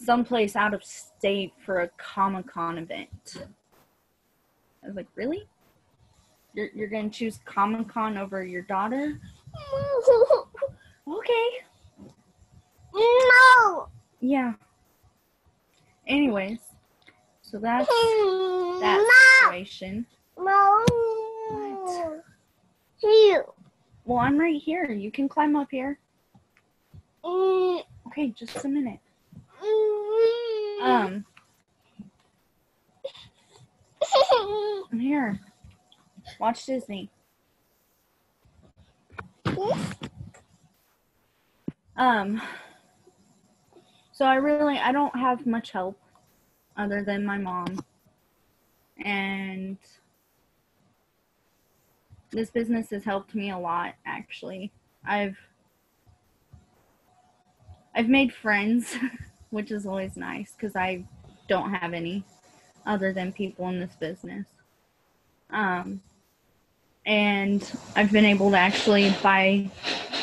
someplace out of state for a Comic Con event. I was like, really? You're, you're gonna choose Comic Con over your daughter? Okay. No. Yeah. Anyways, so that's that No. situation. No. What? Here. Well, I'm right here. You can climb up here. Mm. Okay, just a minute. Um, I'm here. Watch Disney. Um, so I really I don't have much help other than my mom. And this business has helped me a lot actually. I've I've made friends, which is always nice cuz I don't have any other than people in this business. Um and I've been able to actually buy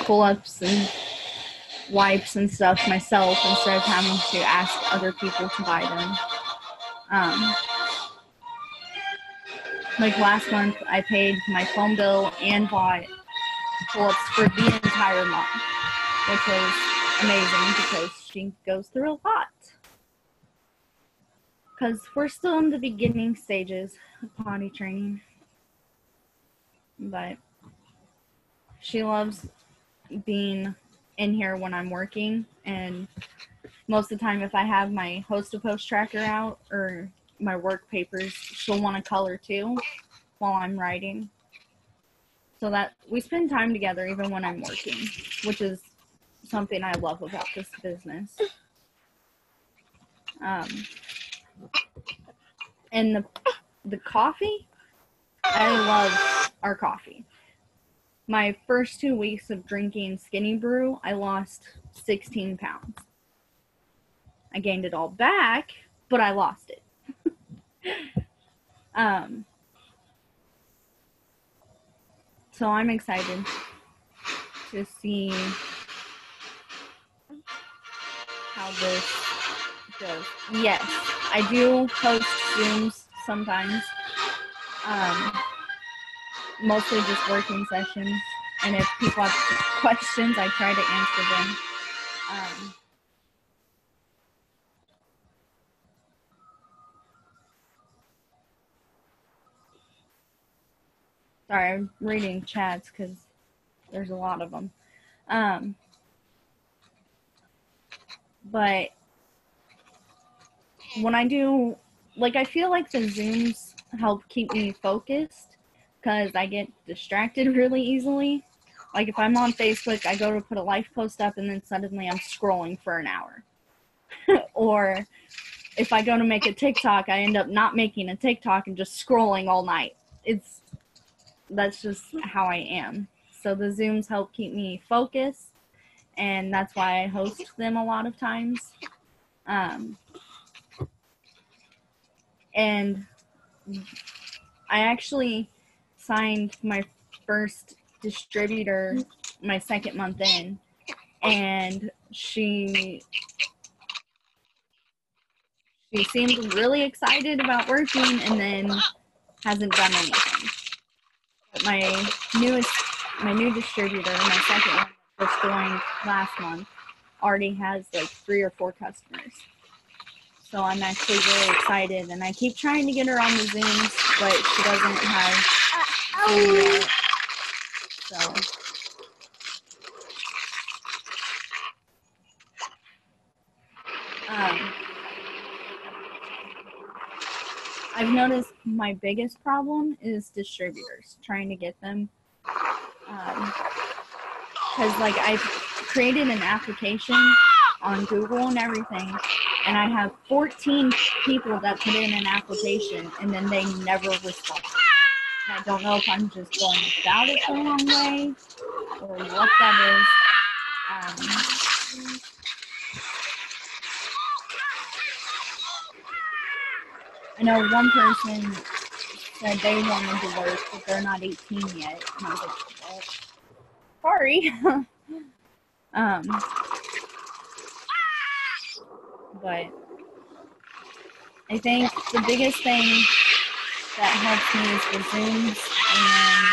pull-ups and wipes and stuff myself instead of having to ask other people to buy them. Um, like last month, I paid my phone bill and bought pull-ups for the entire month, which was amazing because she goes through a lot. Because we're still in the beginning stages of potty training. But she loves being in here when I'm working and most of the time if I have my host to post tracker out or my work papers, she'll want to color too while I'm writing. So that we spend time together even when I'm working, which is something I love about this business. Um and the the coffee, I love our coffee my first two weeks of drinking skinny brew, I lost 16 pounds. I gained it all back, but I lost it. um, so I'm excited to see how this goes. Yes, I do host Zooms sometimes. Um, mostly just working sessions. And if people have questions, I try to answer them. Um, sorry, I'm reading chats because there's a lot of them. Um, when I do, like, I feel like the Zooms help keep me focused because I get distracted really easily. Like, if I'm on Facebook, I go to put a life post up and then suddenly I'm scrolling for an hour. or if I go to make a TikTok, I end up not making a TikTok and just scrolling all night. It's that's just how I am. So the Zooms help keep me focused, and that's why I host them a lot of times. Um, and I actually signed my first distributor my second month in, and she she seemed really excited about working, and then hasn't done anything. But my newest, my new distributor, my second one, that just joined last month, already has like three or four customers. So I'm actually really excited, and I keep trying to get her on the Zooms, but she doesn't have yet. So um, I've noticed my biggest problem is distributors trying to get them. Because, like, I've created an application on Google and everything, and I have 14 people that put in an application, and then they never respond. And I don't know if I'm just going about it the wrong way or what that is. Um, I know one person said they wanted to work, but they're not 18 yet. And I was like, sorry. um, but I think the biggest thing that helps me is the Zooms and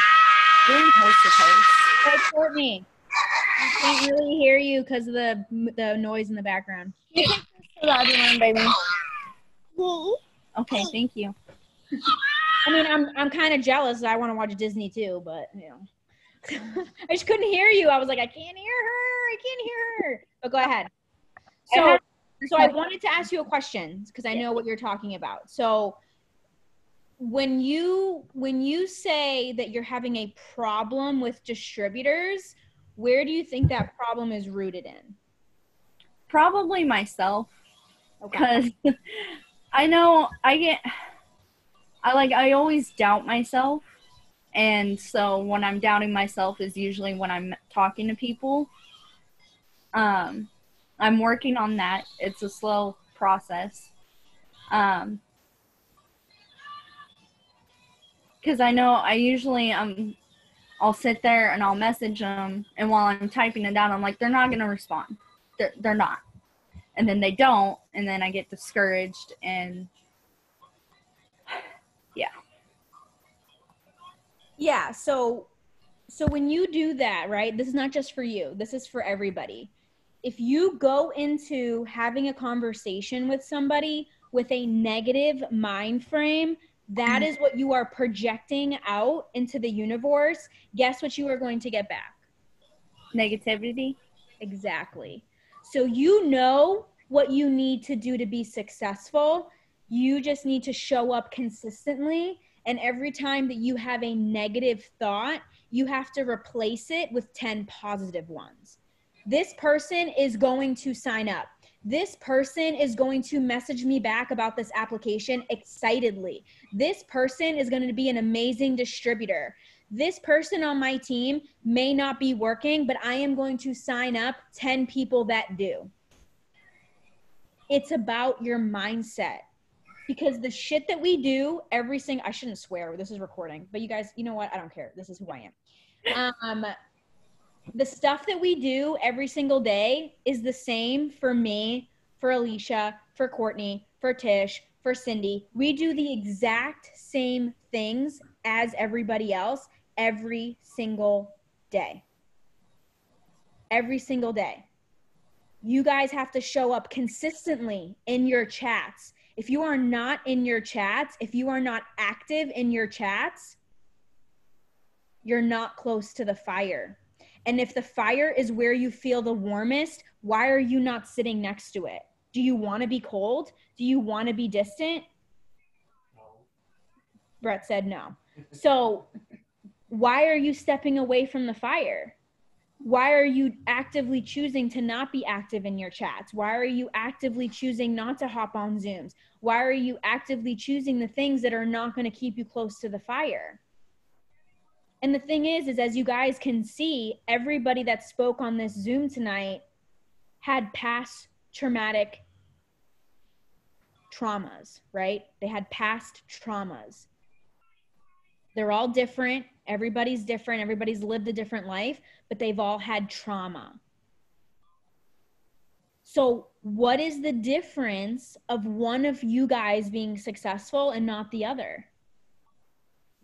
doing post to post. Hey, Courtney. I can't really hear you because of the the noise in the background. To the other room, baby. Okay, thank you. I mean, I'm I'm kind of jealous. I want to watch Disney too, but you know, I just couldn't hear you. I was like, I can't hear her. I can't hear her. But go ahead. So, so I wanted to ask you a question because I know what you're talking about. So, when you when you say that you're having a problem with distributors, where do you think that problem is rooted in? Probably myself. Okay. because I know I get I like I always doubt myself and so when I'm doubting myself is usually when I'm talking to people. Um I'm working on that. It's a slow process. Um cuz I know I usually um I'll sit there and I'll message them. And while I'm typing it down I'm like they're not going to respond. They're, they're not. And then they don't. And then i get discouraged and Yeah, so so when you do that, right? This is not just for you. This is for everybody. If you go into having a conversation with somebody with a negative mind frame, that mm-hmm. is what you are projecting out into the universe. Guess what you are going to get back? negativity Exactly. So you know what you need to do to be successful. You just need to show up consistently. And every time that you have a negative thought, you have to replace it with 10 positive ones. This person is going to sign up. This person is going to message me back about this application excitedly. This person is going to be an amazing distributor. This person on my team may not be working, but I am going to sign up 10 people that do. It's about your mindset because the shit that we do every single I shouldn't swear this is recording but you guys you know what? I don't care. This is who I am. Um the stuff that we do every single day is the same for me for Alicia for Courtney for Tish for Cindy. We do the exact same things as everybody else every single day. Every single day. You guys have to show up consistently in your chats if you are not in your chats, if you are not active in your chats, you're not close to the fire. And if the fire is where you feel the warmest, why are you not sitting next to it? Do you want to be cold? Do you want to be distant? Brett said no. So, why are you stepping away from the fire? Why are you actively choosing to not be active in your chats? Why are you actively choosing not to hop on Zooms? Why are you actively choosing the things that are not going to keep you close to the fire? And the thing is, is as you guys can see, everybody that spoke on this Zoom tonight had past traumatic traumas, right? They had past traumas. They're all different. Everybody's different. Everybody's lived a different life, but they've all had trauma. So, what is the difference of one of you guys being successful and not the other?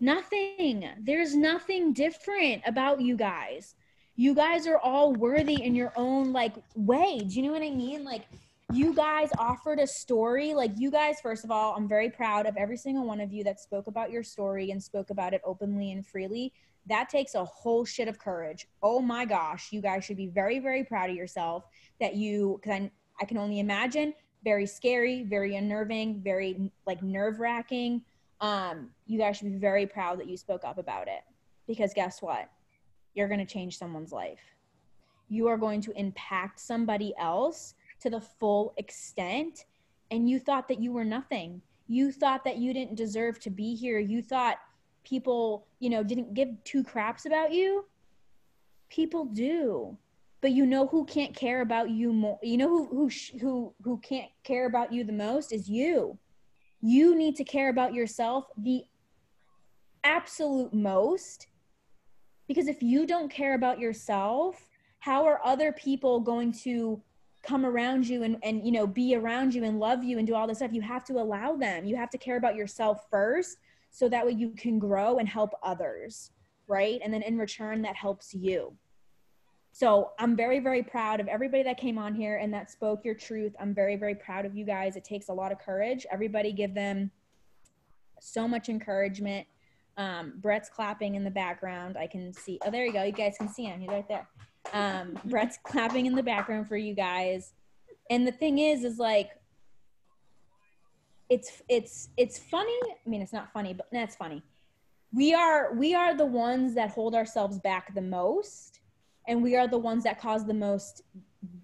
Nothing. There's nothing different about you guys. You guys are all worthy in your own like way. Do you know what I mean? Like you guys offered a story. Like you guys, first of all, I'm very proud of every single one of you that spoke about your story and spoke about it openly and freely. That takes a whole shit of courage. Oh my gosh, you guys should be very, very proud of yourself that you, because I, I can only imagine, very scary, very unnerving, very like nerve wracking um, you guys should be very proud that you spoke up about it because guess what? You're going to change someone's life. You are going to impact somebody else to the full extent. And you thought that you were nothing. You thought that you didn't deserve to be here. You thought people, you know, didn't give two craps about you. People do. But you know who can't care about you more? You know who who who who can't care about you the most is you you need to care about yourself the absolute most because if you don't care about yourself how are other people going to come around you and, and you know be around you and love you and do all this stuff you have to allow them you have to care about yourself first so that way you can grow and help others right and then in return that helps you so I'm very, very proud of everybody that came on here and that spoke your truth. I'm very, very proud of you guys. It takes a lot of courage. Everybody give them so much encouragement. Um, Brett's clapping in the background. I can see. Oh, there you go. You guys can see him. He's right there. Um, Brett's clapping in the background for you guys. And the thing is, is like, it's it's it's funny. I mean, it's not funny, but that's funny. We are we are the ones that hold ourselves back the most and we are the ones that cause the most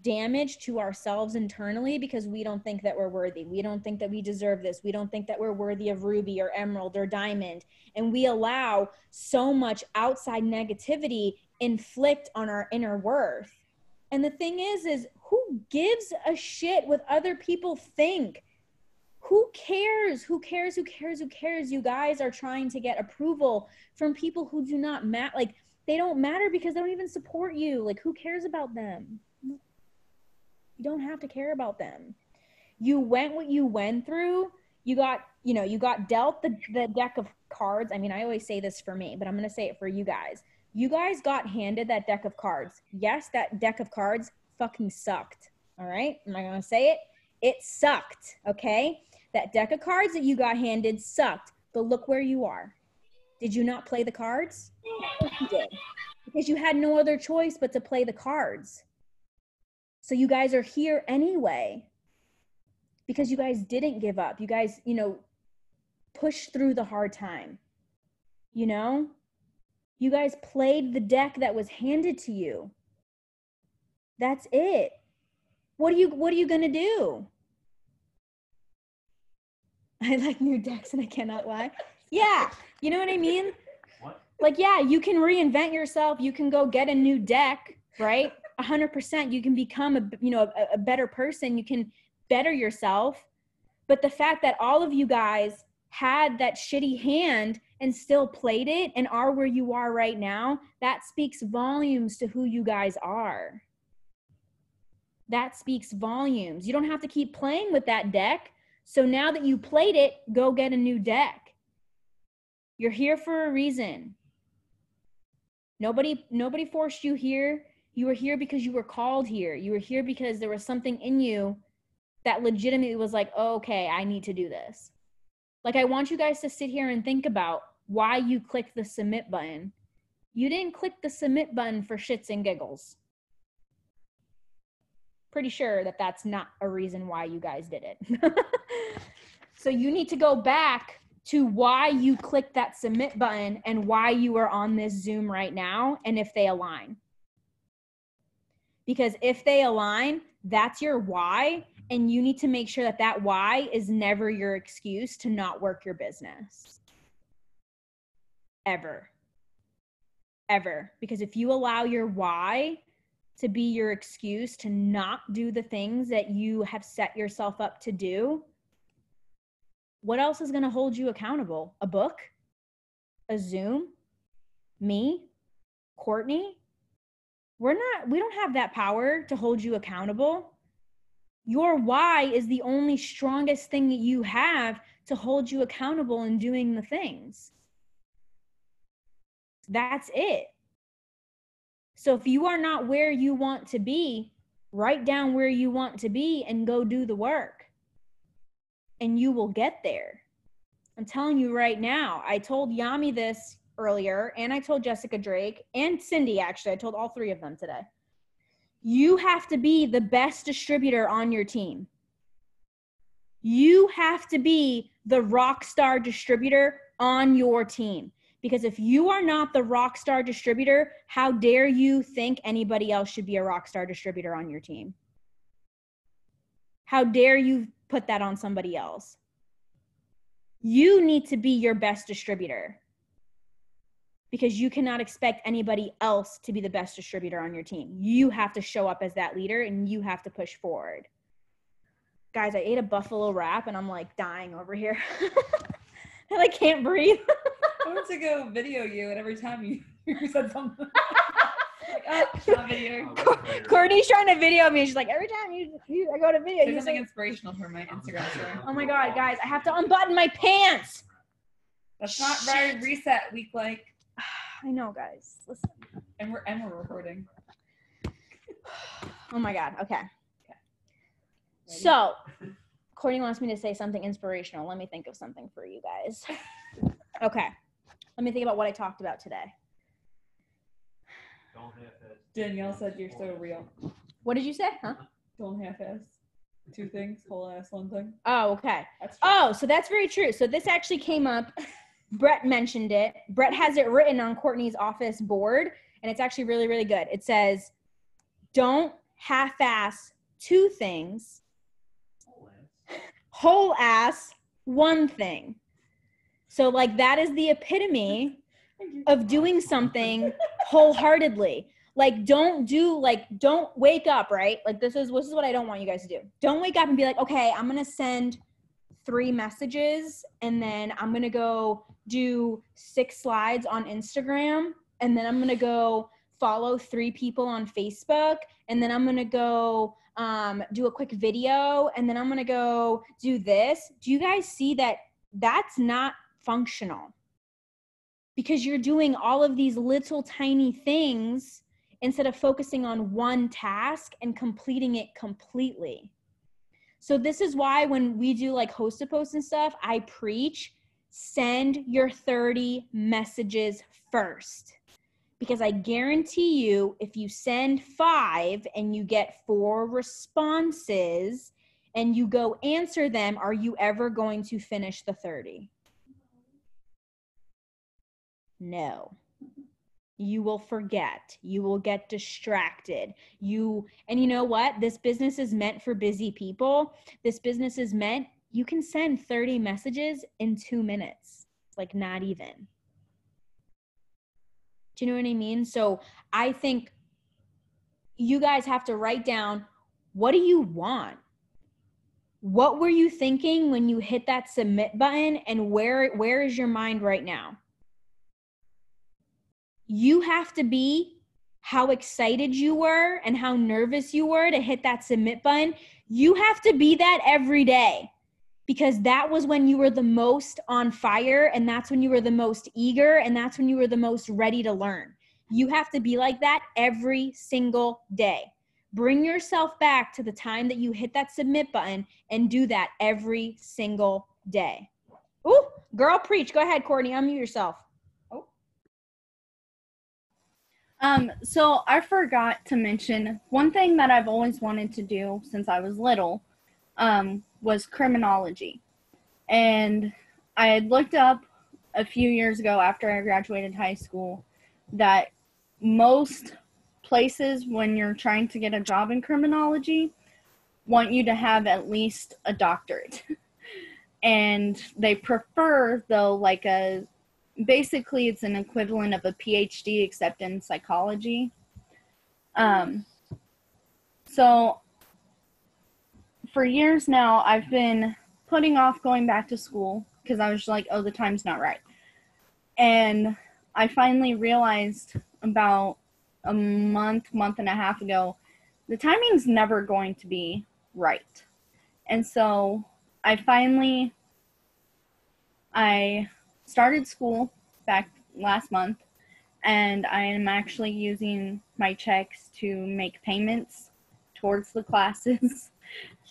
damage to ourselves internally because we don't think that we're worthy. We don't think that we deserve this. We don't think that we're worthy of ruby or emerald or diamond. And we allow so much outside negativity inflict on our inner worth. And the thing is is who gives a shit what other people think? Who cares? Who cares? Who cares? Who cares? You guys are trying to get approval from people who do not matter like they don't matter because they don't even support you. Like, who cares about them? You don't have to care about them. You went what you went through. You got, you know, you got dealt the, the deck of cards. I mean, I always say this for me, but I'm going to say it for you guys. You guys got handed that deck of cards. Yes, that deck of cards fucking sucked. All right. Am I going to say it? It sucked. Okay. That deck of cards that you got handed sucked. But look where you are. Did you not play the cards? you did. Because you had no other choice but to play the cards. So you guys are here anyway. Because you guys didn't give up. You guys, you know, pushed through the hard time. You know? You guys played the deck that was handed to you. That's it. What are you what are you going to do? I like new decks and I cannot lie. Yeah, you know what I mean? What? Like, yeah, you can reinvent yourself. You can go get a new deck, right? Hundred percent. You can become a you know a, a better person. You can better yourself. But the fact that all of you guys had that shitty hand and still played it and are where you are right now, that speaks volumes to who you guys are. That speaks volumes. You don't have to keep playing with that deck. So now that you played it, go get a new deck. You're here for a reason. Nobody nobody forced you here. You were here because you were called here. You were here because there was something in you that legitimately was like, oh, "Okay, I need to do this." Like I want you guys to sit here and think about why you clicked the submit button. You didn't click the submit button for shits and giggles. Pretty sure that that's not a reason why you guys did it. so you need to go back to why you clicked that submit button and why you are on this Zoom right now and if they align. Because if they align, that's your why and you need to make sure that that why is never your excuse to not work your business. Ever. Ever. Because if you allow your why to be your excuse to not do the things that you have set yourself up to do, what else is going to hold you accountable? A book? A Zoom? Me? Courtney? We're not, we don't have that power to hold you accountable. Your why is the only strongest thing that you have to hold you accountable in doing the things. That's it. So if you are not where you want to be, write down where you want to be and go do the work. And you will get there. I'm telling you right now. I told Yami this earlier, and I told Jessica Drake and Cindy, actually. I told all three of them today. You have to be the best distributor on your team. You have to be the rock star distributor on your team. Because if you are not the rock star distributor, how dare you think anybody else should be a rock star distributor on your team? How dare you put that on somebody else? You need to be your best distributor because you cannot expect anybody else to be the best distributor on your team. You have to show up as that leader and you have to push forward. Guys, I ate a buffalo wrap and I'm like dying over here. and I can't breathe. I went to go video you, and every time you, you said something, like, oh, not video. Oh, Courtney's trying to video me. She's like, every time you, you I go to video, Say you something say, inspirational for my Instagram story. oh my God, guys, I have to unbutton my pants. That's not right. Reset week like, I know, guys. Listen. and we're and we're recording. Oh my God. Okay. Ready? So, Courtney wants me to say something inspirational. Let me think of something for you guys. Okay. Let me think about what I talked about today. Don't half-ass. Danielle said you're so real. What did you say? Huh? Don't half-ass. Two things, whole ass, one thing. Oh, okay. That's Oh, so that's very true. So this actually came up. Brett mentioned it. Brett has it written on Courtney's office board, and it's actually really, really good. It says, Don't half ass two things, whole ass one thing. So, like, that is the epitome of doing something wholeheartedly. Like, don't do, like, don't wake up, right? Like, this is, this is what I don't want you guys to do. Don't wake up and be like, okay, I'm going to send three messages and then I'm going to go do six slides on Instagram and then I'm to go follow three people on Facebook and then I'm to go um, do a quick video and then I'm to go do this. Do you guys see that that's not functional? Because you're doing all of these little tiny things instead of focusing on one task and completing it completely. So this is why when we do like host to post and stuff, I preach send your 30 messages first. Because I guarantee you, if you send five and you get four responses and you go answer them, are you ever going to finish the 30? No. You will forget. You will get distracted. You and you know what? This business is meant for busy people. This business is meant you can send 30 messages in 2 minutes like not even. Do you know what i mean? So i think you guys have to write down what do you want? What were you thinking when you hit that submit button and where where is your mind right now? You have to be how excited you were and how nervous you were to hit that submit button. You have to be that every day because that was when you were the most on fire and that's when you were the most eager and that's when you were the most ready to learn. You have to be like that every single day. Bring yourself back to the time that you hit that submit button and do that every single day. Ooh, girl, preach. Go ahead, Courtney. Unmute yourself. Um, so I forgot to mention one thing that I've always wanted to do since I was little um, was criminology. And I had looked up a few years ago after I graduated high school that most places, when you're trying to get a job in criminology, want you to have at least a doctorate. and they prefer, though, like a basically it's an equivalent of a PhD except in psychology. Um, so for years now, I've been putting off going back to school because I was like, oh, the time's not right. And I finally realized about a month, month and a half ago, the timing's never going to be right. And so I finally I started school back last month and I am actually using my checks to make payments towards the classes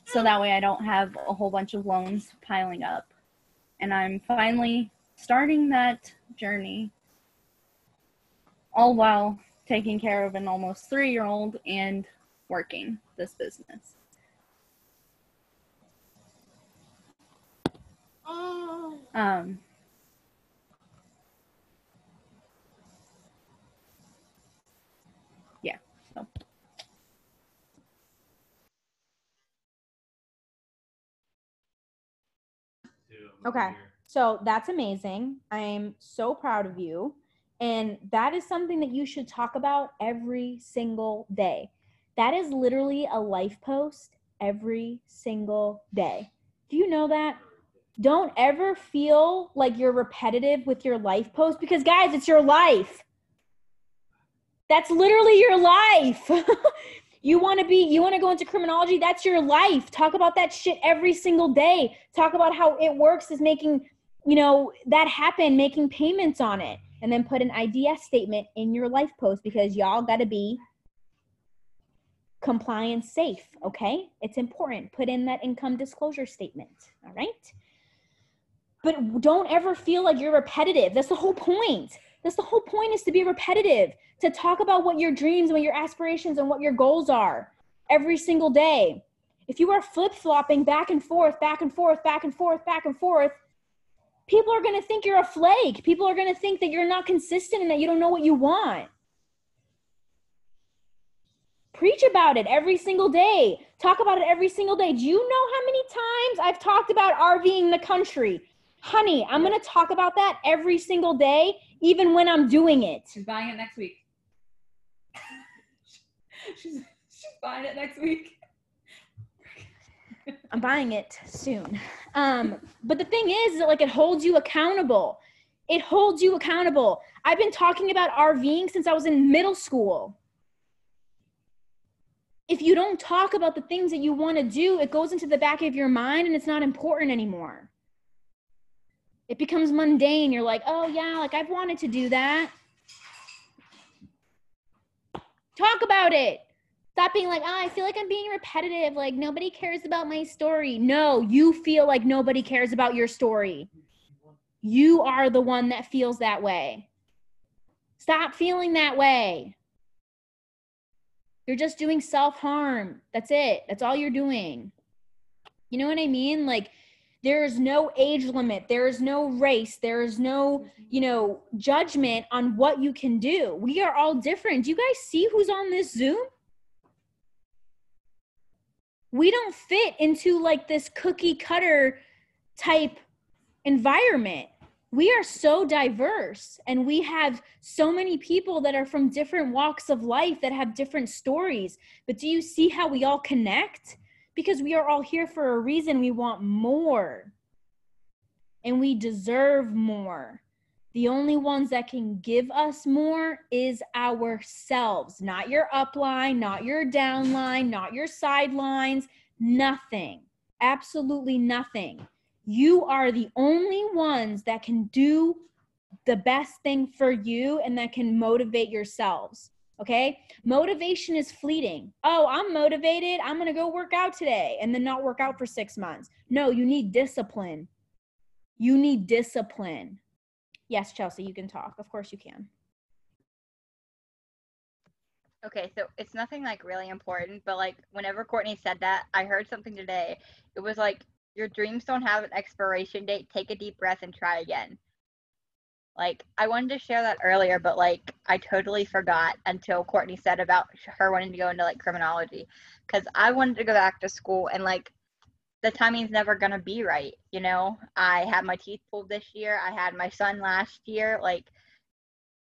so that way I don't have a whole bunch of loans piling up. And I'm finally starting that journey all while taking care of an almost three year old and working this business. Um, yeah, so. Okay. So that's amazing. I'm so proud of you. And that is something that you should talk about every single day. That is literally a life post every single day. Do you know that? Don't ever feel like you're repetitive with your life post because, guys, it's your life. That's literally your life. you want to be, you want to go into criminology, that's your life. Talk about that shit every single day. Talk about how it works is making, you know, that happen, making payments on it. And then put an IDS statement in your life post because y'all got to be compliance safe, okay? It's important. Put in that income disclosure statement, all right? But don't ever feel like you're repetitive. That's the whole point. That's the whole point is to be repetitive, to talk about what your dreams, and what your aspirations, and what your goals are every single day. If you are flip flopping back and forth, back and forth, back and forth, back and forth, people are going to think you're a flake. People are going to think that you're not consistent and that you don't know what you want. Preach about it every single day. Talk about it every single day. Do you know how many times I've talked about RVing the country? Honey, I'm going to talk about that every single day, even when I'm doing it. She's buying it next week. she's she's buying it next week. I'm buying it soon. Um, but the thing is, that like it holds you accountable. It holds you accountable. I've been talking about RVing since I was in middle school. If you don't talk about the things that you want to do, it goes into the back of your mind and it's not important anymore. It becomes mundane. You're like, oh, yeah, like I've wanted to do that. Talk about it. Stop being like, oh, I feel like I'm being repetitive. Like nobody cares about my story. No, you feel like nobody cares about your story. You are the one that feels that way. Stop feeling that way. You're just doing self harm. That's it. That's all you're doing. You know what I mean? Like, there is no age limit. There is no race. There is no you know judgment on what you can do. We are all different. Do you guys see who's on this zoom? We don't fit into like this cookie cutter type environment. We are so diverse and we have so many people that are from different walks of life that have different stories. But do you see how we all connect because we are all here for a reason. We want more and we deserve more. The only ones that can give us more is ourselves, not your upline, not your downline, not your sidelines, nothing. Absolutely nothing. You are the only ones that can do the best thing for you and that can motivate yourselves. Okay. Motivation is fleeting. Oh, I'm motivated. I'm going to go work out today and then not work out for six months. No, you need discipline. You need discipline. Yes, Chelsea, you can talk. Of course you can. Okay, so it's nothing like really important, but like whenever Courtney said that, I heard something today. It was like your dreams don't have an expiration date. Take a deep breath and try again. Like I wanted to share that earlier, but like I totally forgot until Courtney said about her wanting to go into like criminology, because I wanted to go back to school and like the timing's never gonna be right. You know, I had my teeth pulled this year. I had my son last year. Like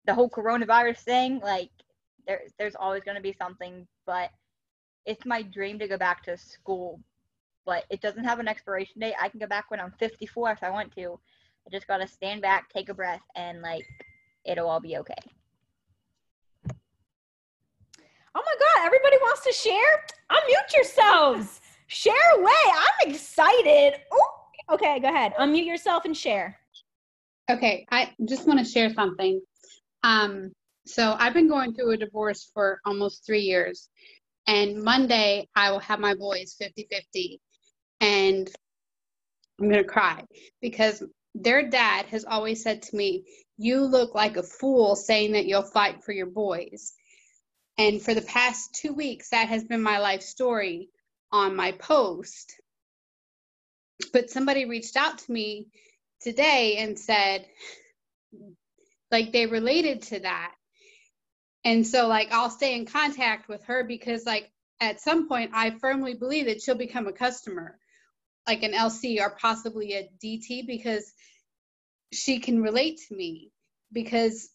the whole coronavirus thing, like there there's always gonna be something, but it's my dream to go back to school, but it doesn't have an expiration date. I can go back when I'm 54 if I want to. I just gotta stand back, take a breath, and like it'll all be okay. Oh my God, everybody wants to share? Unmute yourselves. share away. I'm excited. Ooh. Okay, go ahead. Unmute yourself and share. Okay, I just want to share something. Um, so I've been going through a divorce for almost three years, and Monday I will have my boys 50 50, and I'm gonna cry because their dad has always said to me, You look like a fool saying that you'll fight for your boys. And for the past two weeks, that has been my life story on my post. But somebody reached out to me today and said, like, they related to that. And so, like, I'll stay in contact with her because, like, at some point, I firmly believe that she'll become a customer, like an LC or possibly a DT, because she can relate to me. Because,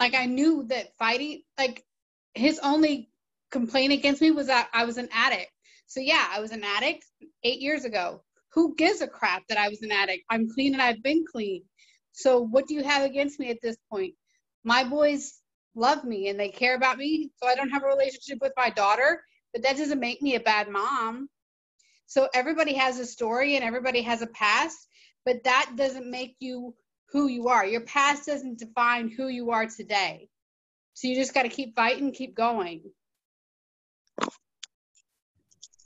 like, I knew that fighting, like, his only complaint against me was that I was an addict. So yeah, I was an addict eight years ago. Who gives a crap that I was an addict? I'm clean and I've been clean. So what do you have against me at this point? My boys love me and they care about me. So I don't have a relationship with my daughter, but that doesn't make me a bad mom. So everybody has a story and everybody has a past, but that doesn't make you who you are. Your past doesn't define who you are today. So you just got to keep fighting, keep going.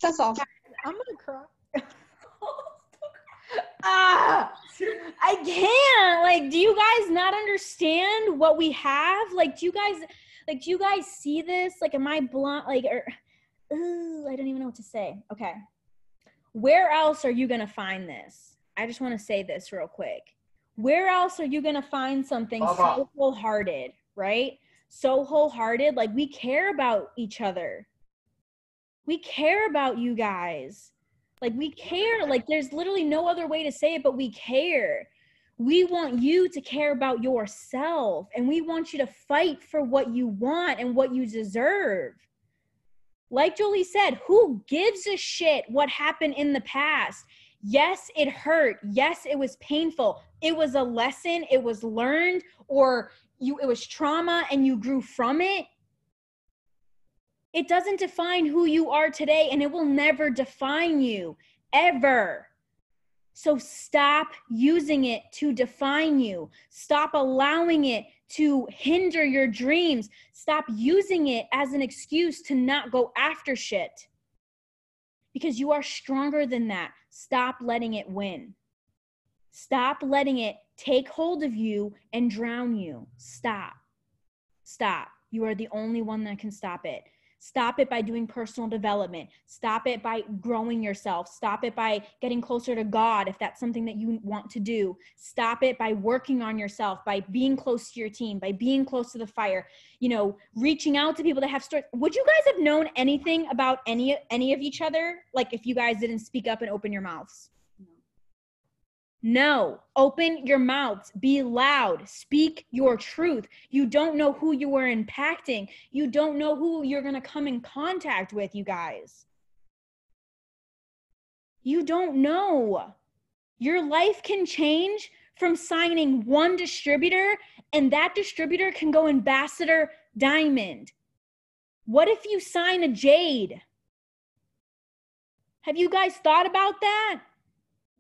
That's all. I'm gonna cry. ah, I can't. Like, do you guys not understand what we have? Like, do you guys, like, do you guys see this? Like, am I blunt? Like, or, ooh, I don't even know what to say. Okay, where else are you gonna find this? I just want to say this real quick. Where else are you gonna find something so wholehearted, right? So wholehearted, like we care about each other we care about you guys. Like we care. Like there's literally no other way to say it, but we care. We want you to care about yourself and we want you to fight for what you want and what you deserve. Like Jolie said, who gives a shit what happened in the past? Yes, it hurt. Yes, it was painful. It was a lesson, it was learned or you it was trauma and you grew from it it doesn't define who you are today, and it will never define you ever. So stop using it to define you. Stop allowing it to hinder your dreams. Stop using it as an excuse to not go after shit. Because you are stronger than that. Stop letting it win. Stop letting it take hold of you and drown you. Stop. Stop. You are the only one that can stop it. Stop it by doing personal development. Stop it by growing yourself. Stop it by getting closer to God if that's something that you want to do. Stop it by working on yourself, by being close to your team, by being close to the fire. You know, reaching out to people that have stories. Would you guys have known anything about any any of each other like if you guys didn't speak up and open your mouths? No, open your mouths, be loud, speak your truth. You don't know who you are impacting. You don't know who you're going to come in contact with, you guys. You don't know. Your life can change from signing one distributor, and that distributor can go ambassador diamond. What if you sign a jade? Have you guys thought about that?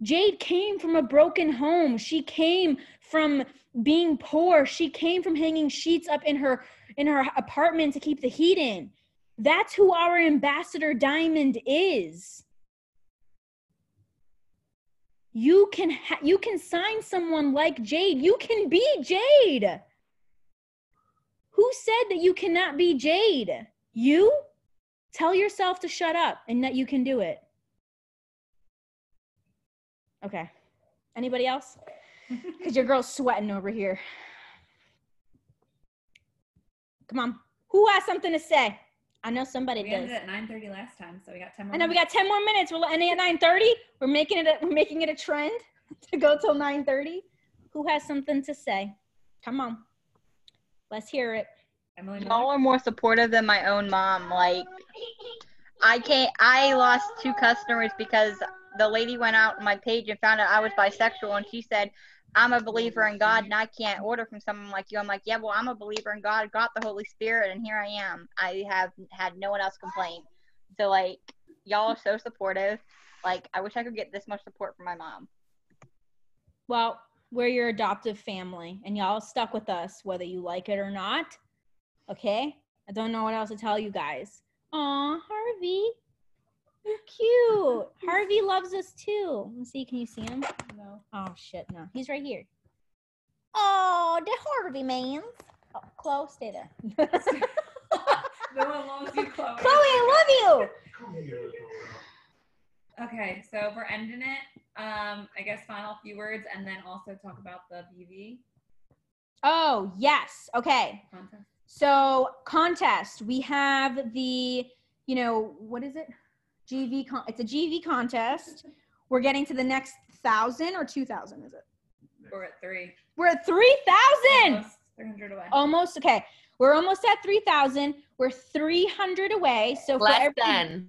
Jade came from a broken home. She came from being poor. She came from hanging sheets up in her in her apartment to keep the heat in. That's who our ambassador diamond is. You can ha- you can sign someone like Jade. You can be Jade. Who said that you cannot be Jade? you tell yourself to shut up and that you can do it. Okay. Anybody else? Because your girl's sweating over here. Come on. Who has something to say? I know somebody We does. ended at 9:30 last time, so we got 10 more. I know we minutes. got 10 more minutes. We're ending at 9:30. We're making it a, we're making it a trend to go till 9:30. Who has something to say? Come on. Let's hear it. Emily Y'all are more supportive than my own mom. Like, I can't. I lost two customers because the lady went out on my page and found out I was bisexual, and she said, "I'm a believer in God, and I can't order from someone like you." I'm like, "Yeah, well, I'm a believer in God, got the Holy Spirit, and here I am. I have had no one else complain." So like, y'all are so supportive. Like, I wish I could get this much support from my mom. Well, we're your adoptive family and y'all stuck with us whether you like it or not. Okay? I don't know what else to tell you guys. Aw, Harvey. You're cute. Harvey loves us too. Let's see, can you see him? No. Oh shit, no. He's right here. Oh, the Harvey man. Oh, Chloe, stay there. no one loves you, Chloe. Chloe, I love you. Okay, so we're ending it. Um, I guess final few words, and then also talk about the BV Oh, yes. Okay. contest. So contest, we have the, you know, what is it? GV con. It's a GV contest. We're getting to the next thousand or two thousand. Is it? We're at three. We're at three thousand. Almost 300 away. Almost. Okay. We're almost at three thousand. We're three hundred away. So for Less every, than.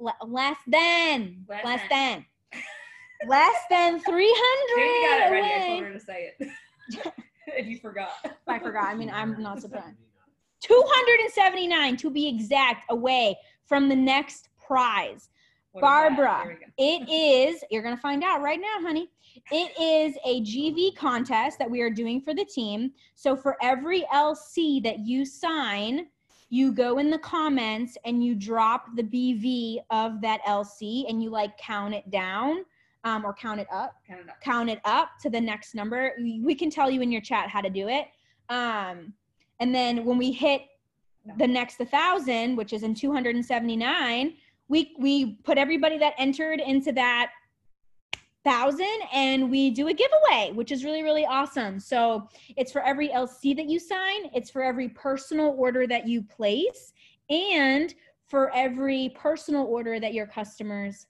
le- less than Less less than. than less than three Katie got it hundred ready. I away. told her to say it. if you forgot. I forgot. I mean, I'm not surprised. 279 to be exact away from the next prize. What is that? Barbara, There it is, you're going to find out right now, honey. It is a GV contest that we are doing for the team. So for every LC that you sign, you go in the comments and you drop the BV of that LC and you like count it down um, or count it up Count it up. count it up to the next number. We we can tell you in your chat how to do it. Um, and then when we hit the next 1,000, which is in 279, we, we put everybody that entered into that thousand and we do a giveaway, which is really, really awesome. So it's for every LC that you sign, it's for every personal order that you place, and for every personal order that your customers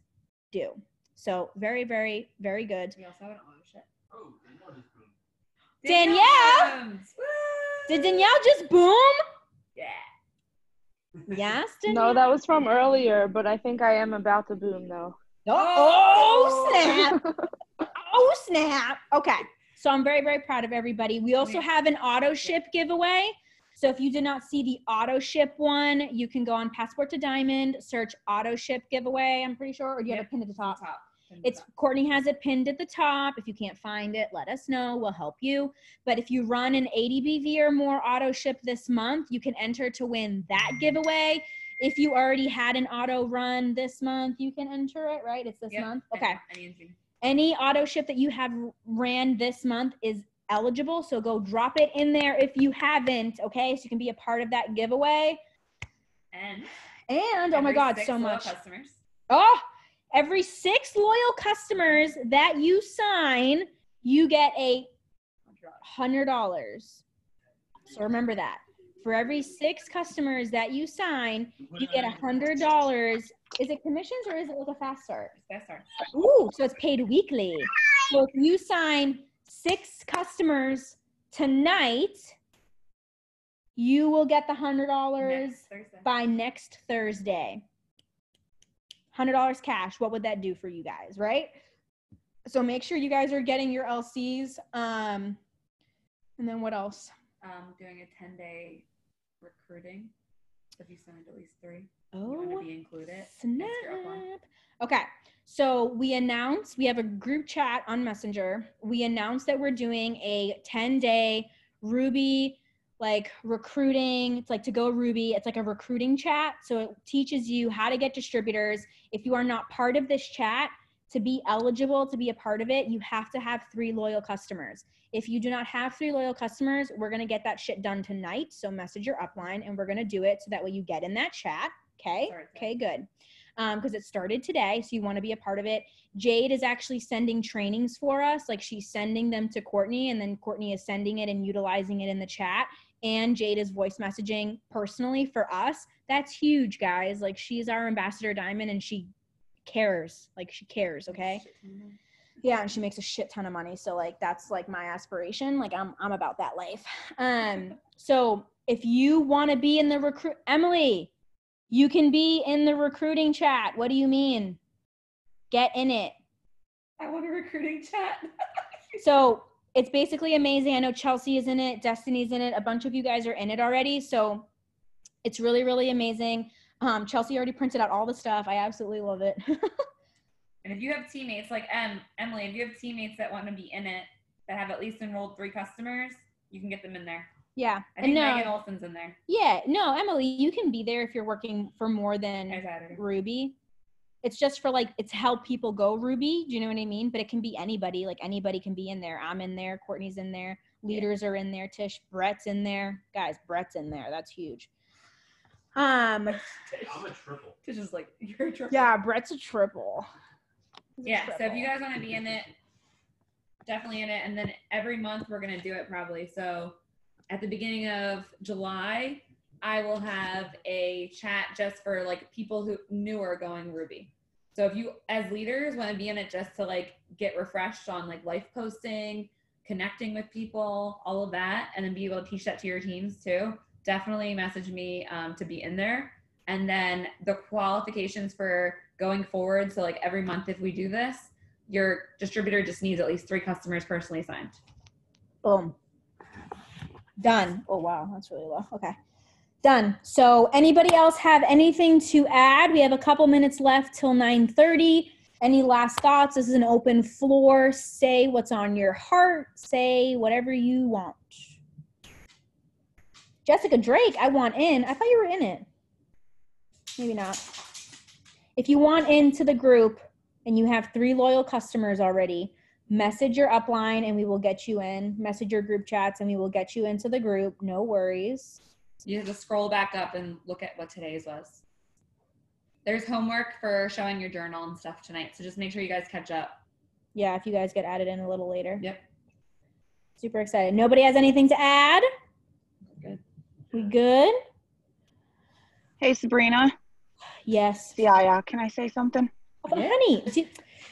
do. So very, very, very good. We also have an auto ship. Oh, Danielle! Jones. Did Danielle just boom? Yeah. Yes, No, that was from earlier, but I think I am about to boom though. Oh, oh. snap. Oh, snap. Okay. So I'm very, very proud of everybody. We also have an auto ship giveaway. So if you did not see the auto ship one, you can go on Passport to Diamond, search auto ship giveaway, I'm pretty sure, or do you have a pin at the top? Top. It's. Courtney has it pinned at the top. If you can't find it, let us know. We'll help you. But if you run an 80 BV or more auto ship this month, you can enter to win that giveaway. If you already had an auto run this month, you can enter it, right? It's this Yep. month. Okay. Any auto ship that you have ran this month is eligible. So go drop it in there if you haven't, okay? So you can be a part of that giveaway. And And oh my God, so much. Customers. Oh, every six loyal customers that you sign, you get a $100. So remember that. For every six customers that you sign, you get a hundred dollars. Is it commissions or is it like a fast start? That's our Ooh, so it's paid weekly. So if you sign six customers tonight, you will get the hundred dollars by next Thursday. Hundred dollars cash. What would that do for you guys, right? So make sure you guys are getting your LCs. Um, and then what else? Um, doing a 10 day recruiting. If you signed at least three, you Oh, want to be included. snap. Okay, so we announced we have a group chat on Messenger. We announced that we're doing a 10 day Ruby like recruiting. It's like to go Ruby. It's like a recruiting chat. So it teaches you how to get distributors. If you are not part of this chat, to be eligible to be a part of it, you have to have three loyal customers. If you do not have three loyal customers, we're gonna get that shit done tonight. So message your upline and we're gonna do it so that way you get in that chat. Okay. Okay, good. Um, because it started today, so you want to be a part of it. Jade is actually sending trainings for us. Like she's sending them to Courtney, and then Courtney is sending it and utilizing it in the chat. And Jade is voice messaging personally for us. That's huge, guys. Like she's our ambassador diamond, and she cares. Like she cares. Okay. Yeah, and she makes a shit ton of money. So like that's like my aspiration. Like I'm I'm about that life. Um so if you want to be in the recruit Emily, you can be in the recruiting chat. What do you mean? Get in it. I want a recruiting chat. So it's basically amazing. I know Chelsea is in it, Destiny's in it, a bunch of you guys are in it already. So it's really, really amazing. Um, Chelsea already printed out all the stuff. I absolutely love it. And if you have teammates like em, Emily, if you have teammates that want to be in it that have at least enrolled three customers, you can get them in there. yeah. I And think no, Megan Olson's in there. yeah, no, Emily, you can be there if you're working for more than. Ruby. It's just for like it's how people go Ruby. Do you know what I mean? But it can be anybody. Like anybody can be in there. I'm in there. Courtney's in there. Leaders are in there. Tish, Brett's in there. Guys, Brett's in there. That's huge. Um, I'm a triple. It's just like you're a triple. yeah, Brett's a triple. He's a Yeah. So if you guys want to be in it, definitely in it. And then every month we're gonna do it probably. So at the beginning of July, I will have a chat just for like people who new are going Ruby. So if you as leaders want to be in it just to like get refreshed on like life posting, connecting with people, all of that, and then be able to teach that to your teams too, definitely message me um, to be in there. And then the qualifications for going forward. So like every month, if we do this, your distributor just needs at least three customers personally signed. Boom. Done. Oh wow, that's really low. Okay. Done. So anybody else have anything to add? We have a couple minutes left till 9:30. Any last thoughts? This is an open floor. Say what's on your heart. Say whatever you want. Jessica Drake, I want in. I thought you were in it. Maybe not. If you want into the group and you have three loyal customers already, message your upline and we will get you in. Message your group chats and we will get you into the group. No worries. You have to scroll back up and look at what today's was. There's homework for showing your journal and stuff tonight. So just make sure you guys catch up. Yeah, if you guys get added in a little later. Yep. Super excited. Nobody has anything to add? Good. We good? Hey, Sabrina. Yes. Yeah, yeah. Can I say something? Oh, but honey, do-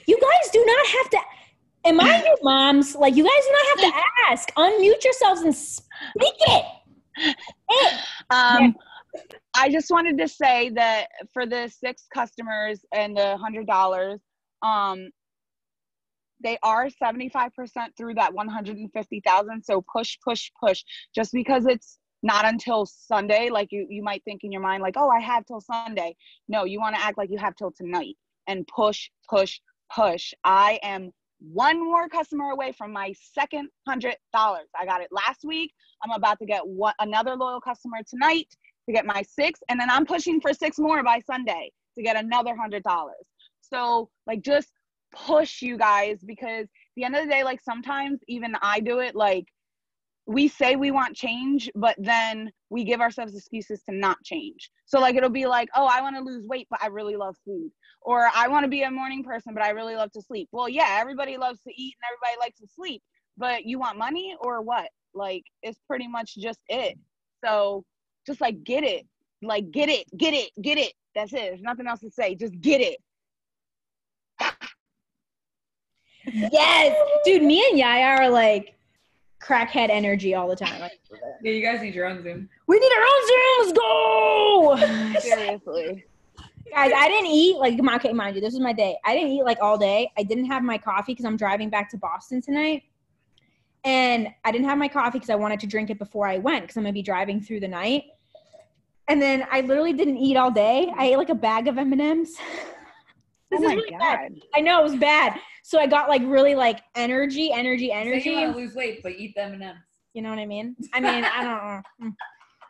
you guys do not have to. Am I your moms? Like, you guys do not have to ask. Unmute yourselves and speak it. Um, I just wanted to say that for the six customers and the hundred dollars, um, they are seventy five percent through that one hundred and fifty thousand. So push, push, push. Just because it's not until Sunday, like you you might think in your mind, like, oh, I have till Sunday. No, you want to act like you have till tonight and push, push, push. I am one more customer away from my second hundred dollars. I got it last week. I'm about to get one another loyal customer tonight to get my six, and then I'm pushing for six more by Sunday to get another hundred dollars. So like just push you guys because the end of the day, like sometimes even I do it like we say we want change, but then we give ourselves excuses to not change. So like it'll be like, oh, I want to lose weight, but I really love food. Or I want to be a morning person, but I really love to sleep. Well, yeah, everybody loves to eat and everybody likes to sleep, but you want money or what? Like it's pretty much just it. So just like get it. Like get it, get it, get it. That's it. There's nothing else to say. Just get it. yes. Dude, me and Yaya are like crackhead energy all the time. Like, Yeah, you guys need your own Zoom. we need our own Zoom. Let's go. Seriously. Guys, I didn't eat like on, okay, mind you, this was my day. I didn't eat like all day. I didn't have my coffee because I'm driving back to Boston tonight. And I didn't have my coffee because I wanted to drink it before I went because I'm gonna be driving through the night. And then I literally didn't eat all day. I ate like a bag of M and M's. Oh This is my really bad. I know it was bad. So I got like really like energy, energy, Say energy. you want to lose weight, but eat them and M's. You know what I mean? I mean, I don't know. Mm,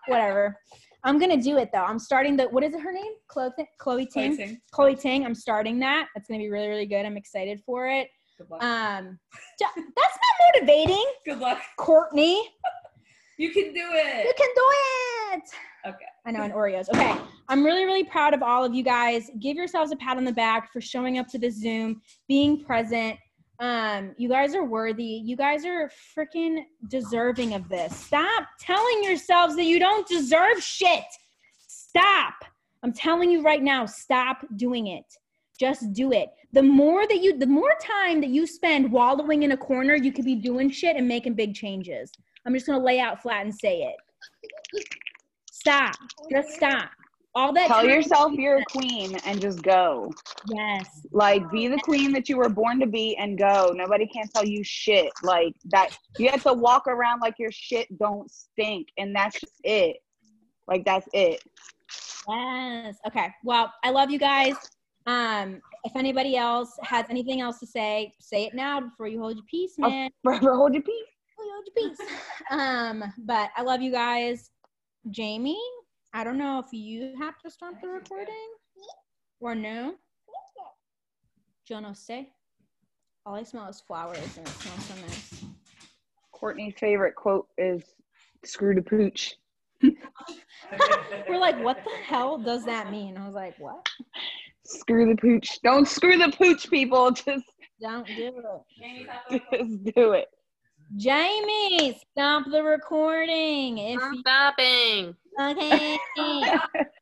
Whatever. I'm gonna do it though. I'm starting the what is it her name? Chloe Chloe Ting. Ting. Chloe Ting. I'm starting that. That's gonna be really, really good. I'm excited for it. Good luck. Um that's not motivating, Good luck. Courtney. You can do it. You can do it. Okay. I know, and Oreos. Okay. I'm really, really proud of all of you guys. Give yourselves a pat on the back for showing up to this Zoom, being present. Um, you guys are worthy. You guys are freaking deserving of this. Stop telling yourselves that you don't deserve shit. Stop. I'm telling you right now, stop doing it. Just do it. The more that you, the more time that you spend wallowing in a corner, you could be doing shit and making big changes. I'm just gonna lay out flat and say it. Stop. Just stop. All that. Tell yourself you're a queen and just go. Yes. Like, be the queen that you were born to be and go. Nobody can tell you shit. Like that. You have to walk around like your shit don't stink, and that's just it. Like that's it. Yes. Okay. Well, I love you guys. Um, if anybody else has anything else to say, say it now before you hold your peace, Oh, man. Forever hold your peace. Hold your peace. Um, but I love you guys. Jamie, I don't know if you have to start the recording or no. Yo no sé. All I smell is flowers and it smells so nice. Courtney's favorite quote is "Screw the pooch." We're like, what the hell does that mean? I was like, what? Screw the pooch. Don't screw the pooch, people. Just, Don't do it. just do it. Jamie, stop the recording. If I'm you, stopping. okay.